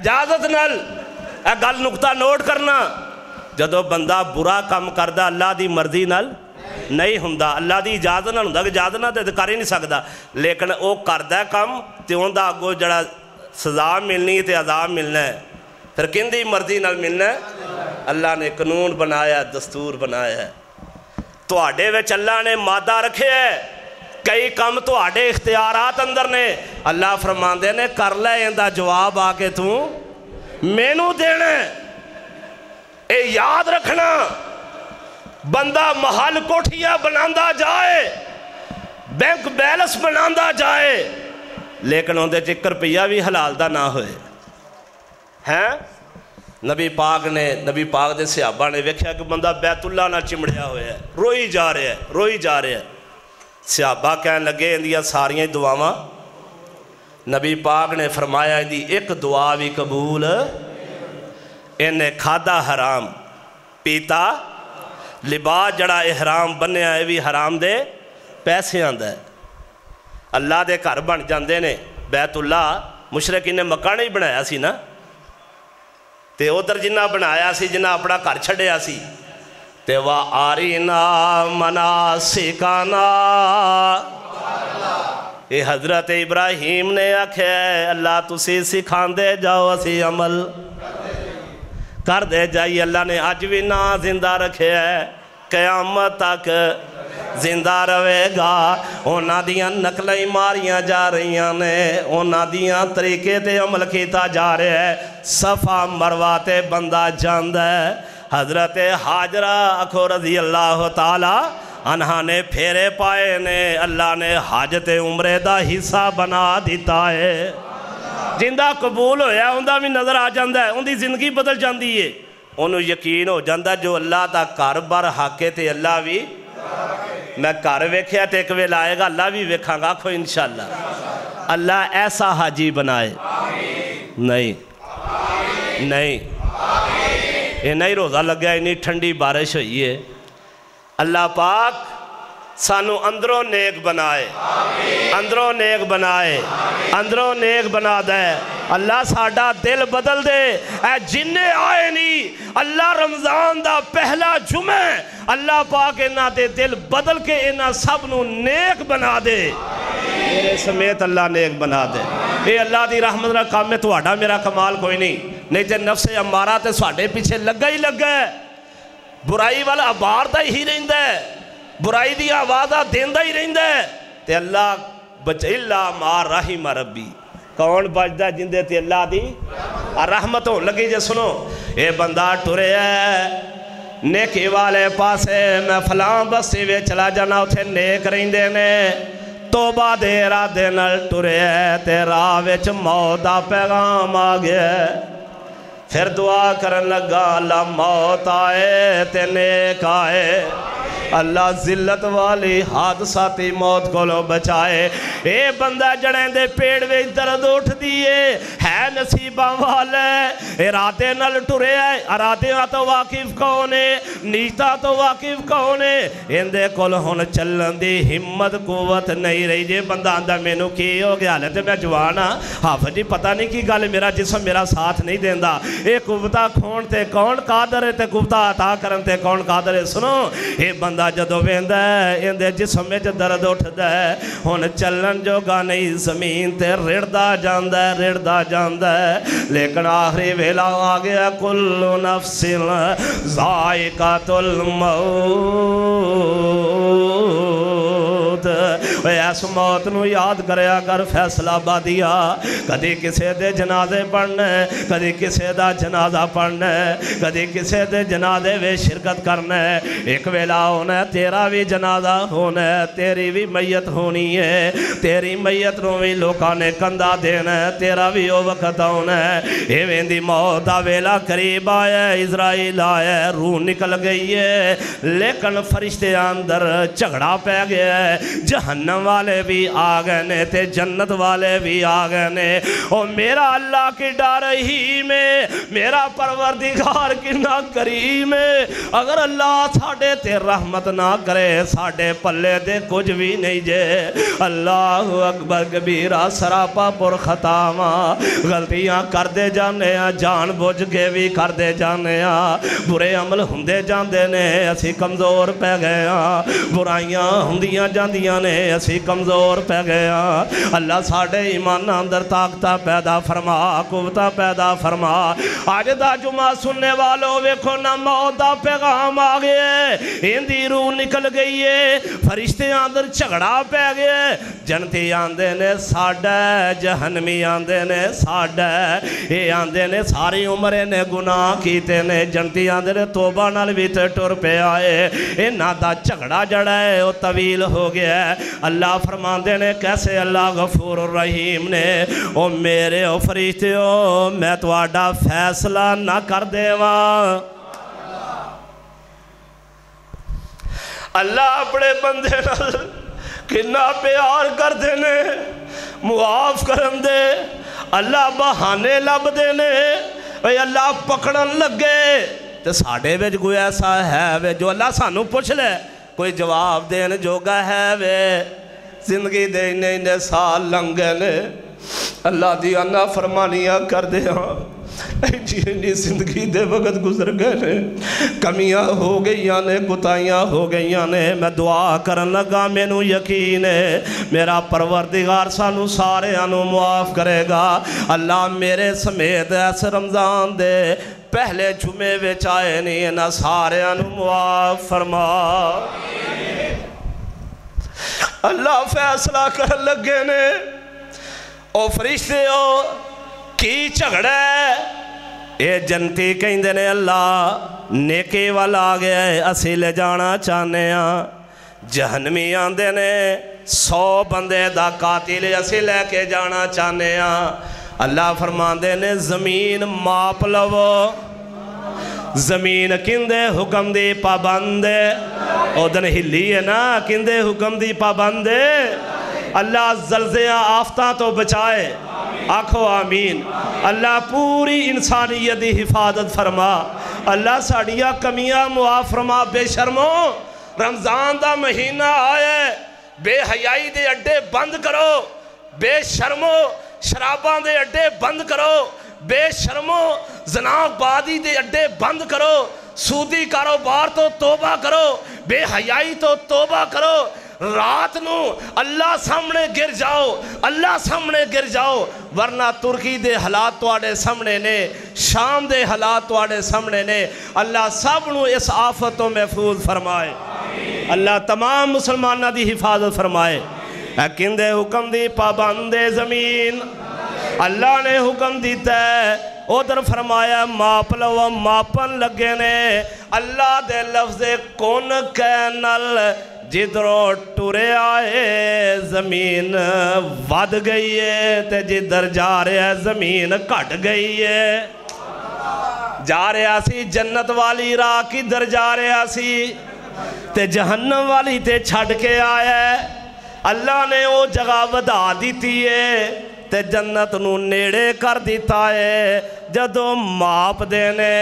इजाज़त न गल नुकता नोट करना ਜਦੋਂ ਬੰਦਾ ਬੁਰਾ ਕੰਮ ਕਰਦਾ ਅੱਲਾ ਦੀ ਮਰਜ਼ੀ ਨਾਲ ਨਹੀਂ ਹੁੰਦਾ ਅੱਲਾ ਦੀ ਇਜਾਜ਼ਤ ਨਾਲ ਹੁੰਦਾ ਕਿ ਇਜਾਜ਼ਤ ਨਾਲ ਤੇ ਕਰ ਹੀ ਨਹੀਂ ਸਕਦਾ ਲੇਕਿਨ ਉਹ ਕਰਦਾ ਕੰਮ ਤੇ ਉਹਦਾ ਅੱਗੋਂ ਜਿਹੜਾ ਸਜ਼ਾ ਮਿਲਣੀ ਤੇ ਅਜ਼ਾਬ ਮਿਲਣਾ ਹੈ ਫਿਰ ਕਿੰਦੀ ਮਰਜ਼ੀ ਨਾਲ ਮਿਲਣਾ ਹੈ ਅੱਲਾ ਨੇ ਕਾਨੂੰਨ ਬਣਾਇਆ ਦਸਤੂਰ ਬਣਾਇਆ ਹੈ ਤੁਹਾਡੇ ਵਿੱਚ ਅੱਲਾ ਨੇ ਮਾਦਾ ਰੱਖਿਆ ਹੈ ਕਈ ਕੰਮ ਤੁਹਾਡੇ ਇਖਤਿਆਰਾਤ ਅੰਦਰ ਨੇ ਅੱਲਾ ਫਰਮਾਉਂਦੇ ਨੇ ਕਰ ਲੈ ਇਹਦਾ ਜਵਾਬ ਆ ਕੇ ਤੂੰ ਮੈਨੂੰ ਦੇਣਾ ए, याद रखना, बंदा महल कोठिया बना जाए, बैंक बैलेंस बनाता जाए, लेकिन उन्हें एक रुपया भी हलाल का ना हो? नबी पाक ने, नबी पाक के सियाबा ने वेख्या कि बंदा बैतुल्ला ना चिमड़िया होया रोई जा रहा है, रोई जा रहा है। सियाबा कह लगे इन सारिया दुआव। नबी पाक ने फरमाया इनकी एक दुआ भी कबूल ਵੀ ਕਬੂਲ ਇਹਨੇ ਖਾਦਾ ਹਰਾਮ ਪੀਤਾ ਲਿਬਾਸ ਜਿਹੜਾ ਇਹਰਾਮ ਬੰਨਿਆ ਇਹ ਵੀ ਹਰਾਮ ਦੇ ਪੈਸਿਆਂ ਦਾ ਅੱਲਾ ਦੇ ਘਰ ਬਣ ਜਾਂਦੇ ਨੇ ਬੈਤੁੱਲਾ ਮੁਸ਼ਰਕੀ ਨੇ ਮੱਕਾ ਨਹੀਂ ਬਣਾਇਆ ਸੀ ਨਾ ਤੇ ਉਧਰ ਜਿੰਨਾ ਬਣਾਇਆ ਸੀ ਜਿੰਨਾ ਆਪਣਾ ਘਰ ਛੱਡਿਆ ਸੀ ਤੇ ਵਾ ਆਰੀਨਾ ਮਨਾਸਿਕਾਨਾ ਇਹ ਹਜ਼ਰਤ ਇਬਰਾਹੀਮ ਨੇ ਆਖਿਆ ਅੱਲਾ ਤੁਸੀਂ ਸਿਖਾਉਂਦੇ ਜਾਓ ਅਸੀਂ ਅਮਲ ਕਰਦੇ कर दे जाई, अल्लाह ने अज भी ना ज़िंदा रखे है। कयामत तक ज़िंदा रहेगा। उन्होंने नकल ही मारिया जा रही ने। उन्होंने तरीके से अमल किया जा रहा है। सफ़ा मरवा ते बंदा जाए है। हज़रत हाजरा अखो रज़ी अल्लाह तला अन्हा ने फेरे पाए ने। अल्लाह ने हाजत उमरे का हिस्सा बना दिता है। ज़िंदा कबूल होया उनका भी नज़र आ जाता है उनकी ज़िंदगी बदल जाती है। उन्होंने यकीन हो जाता जो अल्लाह का घर बार हाके तो अल्लाह भी मैं घर वेख्या तो एक वेला आएगा, अल्लाह भी वेखागा, आखो इन शाला अल्लाह ऐसा हाजी बनाए। नहीं। नहीं। इन्ना ही रोज़ा लग्या इन्नी ठंडी बारिश हुई है। अल्लाह पाक सानू अंदरों नेक बनाए। अंदरों नेक बनाए। अंदरों नेक बना दे। अल्लाह साडा दिल बदल दे। ए जिन्ने आए नहीं अल्लाह रमज़ान दा पहला जुमे अल्लाह पाक इन्हों दे दिल बदल के इन्हों सब नेक बना दे। मेरे समेत अल्लाह नेक बना दे। ये अल्लाह की रहमत का काम है थोड़ा मेरा कमाल कोई नहीं नहीं तो नफसे अमारा तो साढ़े पीछे लगा ही लगा है बुराई वाल अबारदा ही रहा है बुराई दी आवाज़ा देंदा ही रहा है। ते अल्लाह बचैला मार राही रबी कौन बचता जिंदे ते अल्लाह दी? रहमत हो लगी जे सुनो ये बंदा टुरे नेके वाले पासे, मैं फलां बस्ती में चला जाना उथे नेक रेंदे ने। तोबा दे इरादे नाल टुरे ते राह मौत दा पैगाम आ गया फिर दुआ करन लगा, अल्लाह मौत आए, ते नेक आए। अल्लाह जिल्लत वाली हादसाती मौत को बचाए। ये बंदा जड़े दे पेड़ में दर्द उठती है है नसीबा वाले। इरादे नल टुरे है इरादे तो वाकिफ कौन है? नीता तो वाकिफ कौन है? इंदे कोल हुन चलन दी हिम्मत, कुवत नहीं रही। जे बंदा आंदा, मैनू की हो गया? हाले ते मैं जवान हाँ। हाफिज जी पता नहीं की गल, मेरा जिसम मेरा साथ नहीं देंदा। ये कुबता खोण ते कौन कादर है कुबता अता करन ते कौन कादर है? सुनो ये बंदा जदों वेंद है जिसम जिस्म दर्द उठद हूँ चलन जोगा नहीं ज़मीन ते रिड़दा जांदा है, रिड़दा लेकिन आखिरी वेला आ गया कुल्लो नफसिल जाय का तुल मऊ मौत इस मौत को याद कर फैसलाबादी आ कदी किसी के जनाजे पढ़ने कभी किसी का जनाजा पढ़ना है कभी किसी के जनाजे में शिरकत करना है एक वेला होना है तेरा भी जनाजा होना है तेरी भी मैयत होनी है तेरी मैयत को भी लोगों ने कंधा देना है तेरा भी वो वक्त आना है इवें मौत का वेला करीब आया इजराइल आया रूह निकल गई है लेकिन फरिश्ते अंदर झगड़ा पै गया है जहन्नम वाले भी आ गए ने, ते जन्नत वाले भी आ गए ने। ओ मेरा अल्लाह की डर ही में, मेरा परवरदिगार किन्ना करीम है अगर अल्लाह साडे ते रहमत ना करे साडे पल्ले ते कुछ भी नहीं जे। अल्लाह अकबर कबीरा सरापा पुर खतावा गलतियाँ करते जाने जान बुझ के भी करते जाने बुरे अमल होंगे जाते ने, असी कमज़ोर पै गए बुराइयाँ होंदियाँ जांदियाँ ने असी कमज़ोर पै गए अल्लाह साढ़े ईमान अंदर ताकत पैदा फरमा कुवता पैदा फरमा अज का जुमा सुनने वालों वेखो ना मौत का पैगाम आ गए इंदी रूह निकल गई है फरिश्ते अंदर झगड़ा पै गया जनती आंदे ने साडा जहनमी आंदे ने साडा ये आंदे ने सारी उम्र ने गुनाह कीते ने जनती आंदे ने तोबा भी ते टुर पे आए इन्हों का झगड़ा जड़ा है वह तवील हो गया है। अल्लाह फरमाते ने, कैसे अल्लाह गफूर रहीम ने? ओ मेरे ओ फरिश्ते हो मैं थोड़ा फैसला ना कर देवा। अल्लाह अपने बंदे किन्ना प्यार करते ने, मुआफ करन दे। अल्लाह बहाने लभदे ने, भाई अल्लाह पकड़न लगे तो साढ़े बिच कोई ऐसा है वे जो अल्लाह सानू पुछ ले। कोई जवाब देन जोगा है वे। ज़िंदगी दे इन्ने इन्ने साल लंघ ने अल्लाह दी अन्ना फरमानियाँ करदे हाँ। जी ज़िंदगी दे वक्त गुजर गए ने। कमियाँ हो गई ने कुताइयाँ हो गई ने। मैं दुआ कर लगा, मैनू यकीन है। मेरा परवरदिगार सानू सारे मुआफ करेगा। अल्लाह मेरे समेत इस रमज़ान दे पहले जुमे बिच आए नहीं इन्होंने सारे मुआफ फरमा। अल्लाह फैसला कर लगे ने, ओ फरिश्ते ओ, की झगड़ा है? ये जनती कहते ने, अल्लाह, नेके वाल आ गया है, असी ले जाना चाहते हाँ जहनमी आते ने, सौ बंदे का कातिल असी लैके जाना चाहते हाँ अल्लाह फरमाते ने, ज़मीन माप लवो। ज़मीन किंदे हुक्म दी पाबंद उदन हिली है ना, किंदे हुक्म दी पाबंद अल्लाह जलजिया आफता तो बचाए। आखो आमीन। अल्लाह पूरी इंसानियत की हिफाजत फरमा। अल्लाह साड़िया कमियाँ मुआफ फरमा। बेशर्मो, रमज़ान का महीना आए बेहयाई के अड्डे बंद करो। बेशर्मो शराबा के अड्डे बंद करो, बेशरमो जनाबादी के अड्डे बंद करो, सूदी कारोबार तो तौबा करो, बेहयाई तो तौबा करो, रात को अल्लाह सामने गिर जाओ, अल्लाह सामने गिर जाओ, वरना तुर्की के हालात थोड़े सामने ने, शाम के हालात थोड़े सामने ने, अल्लाह सबनों इस आफत तो महफूज फरमाए। अल्लाह तमाम मुसलमानों की हिफाजत फरमाए। कहते हुक्म दी पाबंद ज़मीन अल्लाह ने हुक्म दिता है उधर फरमाया माप लव मापन लगे ने अल्लाह दे लफ्जे कौन कैनल जिधरों टुरे आए ज़मीन वध गई है ते जिधर जा रहा ज़मीन घट गई है जा रहा सी जन्नत वाली राह किधर जा रहा सी ते जहन्नम वाली ते छड़ के आया अल्लाह ने वो जगह वधा दी है ते जन्नत नेड़े कर दिता है। जदों माप देने,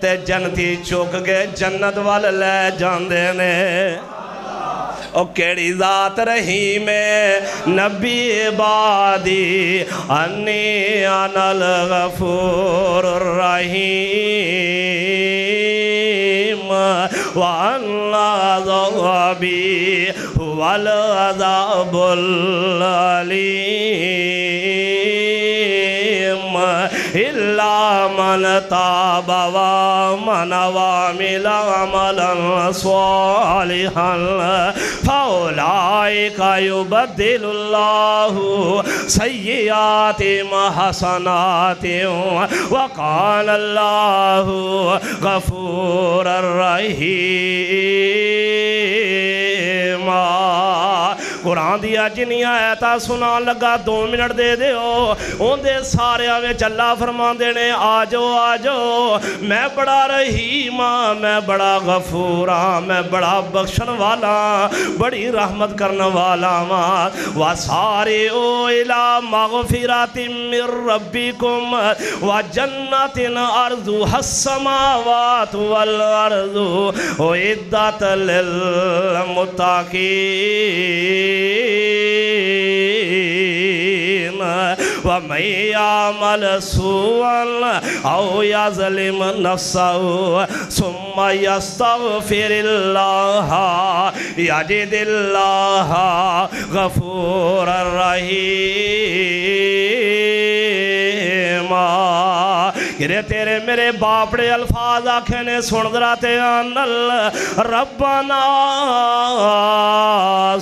ते जनती चुक के जन्नत वाल लै जाते ने। ओ केड़ी जात रही में, नबी बादी, अन्नी अनल गफूर ज़बी वल अज़ाबुल अलीम इल्ला मन ताबवा मनवा मिला मलन स्वालिहन फौलाइका युबद्दिलुल्लाहु सय्यियातिम हसनातिम वकान अल्लाहु गफूरर रहीम कुरान दिया जिन्नियाँ ऐता सुना लगा दो मिनट दे दिओ उनके सारिया अल्लाह फरमाते ने आ जाओ आ जाओ मैं बड़ा रहीम मैं बड़ा गफूर मैं बड़ा बख्शन वाला बड़ी रहमत करने वाला वा व सारे ओ इला मगफिरातिम मिर रब्बिकुम व जन्नतिन अर्दु हस्समावात वल अर्दु ओ इद्दत लिल मुत्ताकीन व मैयामल सुअल औ यज़लिम नफ्सहु सुम्मा यस्तगफिरिल्लाह यजिदिल्लाह गफूर रहीम किरे तेरे मेरे बापड़े अल्फाज आखे ने सुन दरा ते अनल रब्बना,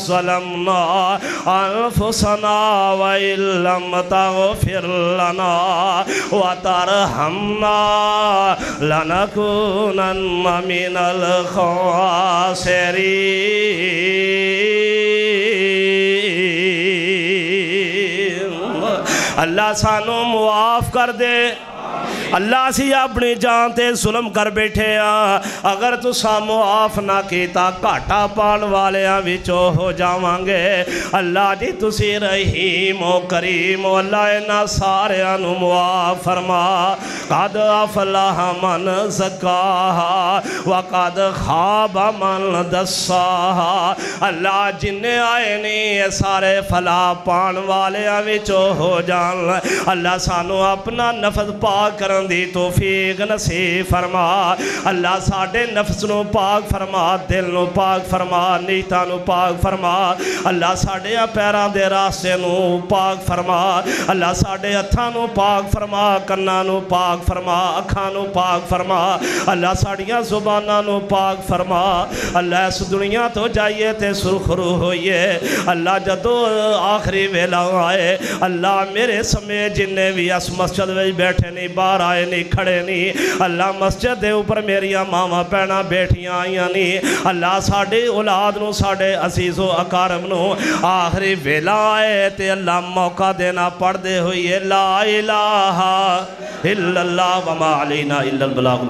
सलमना अनफुसना व इल्लम तगफिर लना व तरहमना लनकुनन्न मिनल खासिरीन अल्लाह सानू मुआफ कर दे। अल्लाह असी अपनी जान ते जुल्म कर बैठे आ। अगर तुसा मुआफ ना किया घाटा वालियाँ विचों हो जावांगे। अल्लाह जी तुसी रहीम, ओ करीम अल्लाह इन्हां सारियाँ नू मुआफ फरमा। कद अफलाह मन ज़काहा, व कद खाब मन दसाहा अल्लाह जिन्ने आए नी सारे फला पान विचों हो जान। अल्लाह सानू अपना नफस पाक करन दी तौफीक नसीब फरमा अल्लाह साडे नफ्स नु पाक फरमा दिल नु पाक फरमा नीयतां नु पाक फरमा अल्लाह साडे पैरां दे रास्ते नु पाक फरमा अल्लाह साडे हत्थां नु पाक फरमा कन्नां नु पाक फरमा अखां नु पाक फरमा अल्लाह साडियाँ जुबानां नु पाक फरमा अल्लाह इस दुनिया तो जाइए ते सुरखरू होइए अल्लाह जदों आखिरी वेला आए अल्लाह मेरे समय जिन्ने भी इस मस्जिद में बैठे नहीं बाहर आए नहीं, खड़े नहीं। अल्लाह मस्जिद के उपर मेरिया मावा भैन बैठिया आईया नहीं। अल्लाह साढ़े औलाद न साढ़े असीसो अकारम आखिरी वेला आए तो अल्लाह मौका देना पढ़ते हुई ला इलाहा इला वमा अलैना इल्लल बलागुल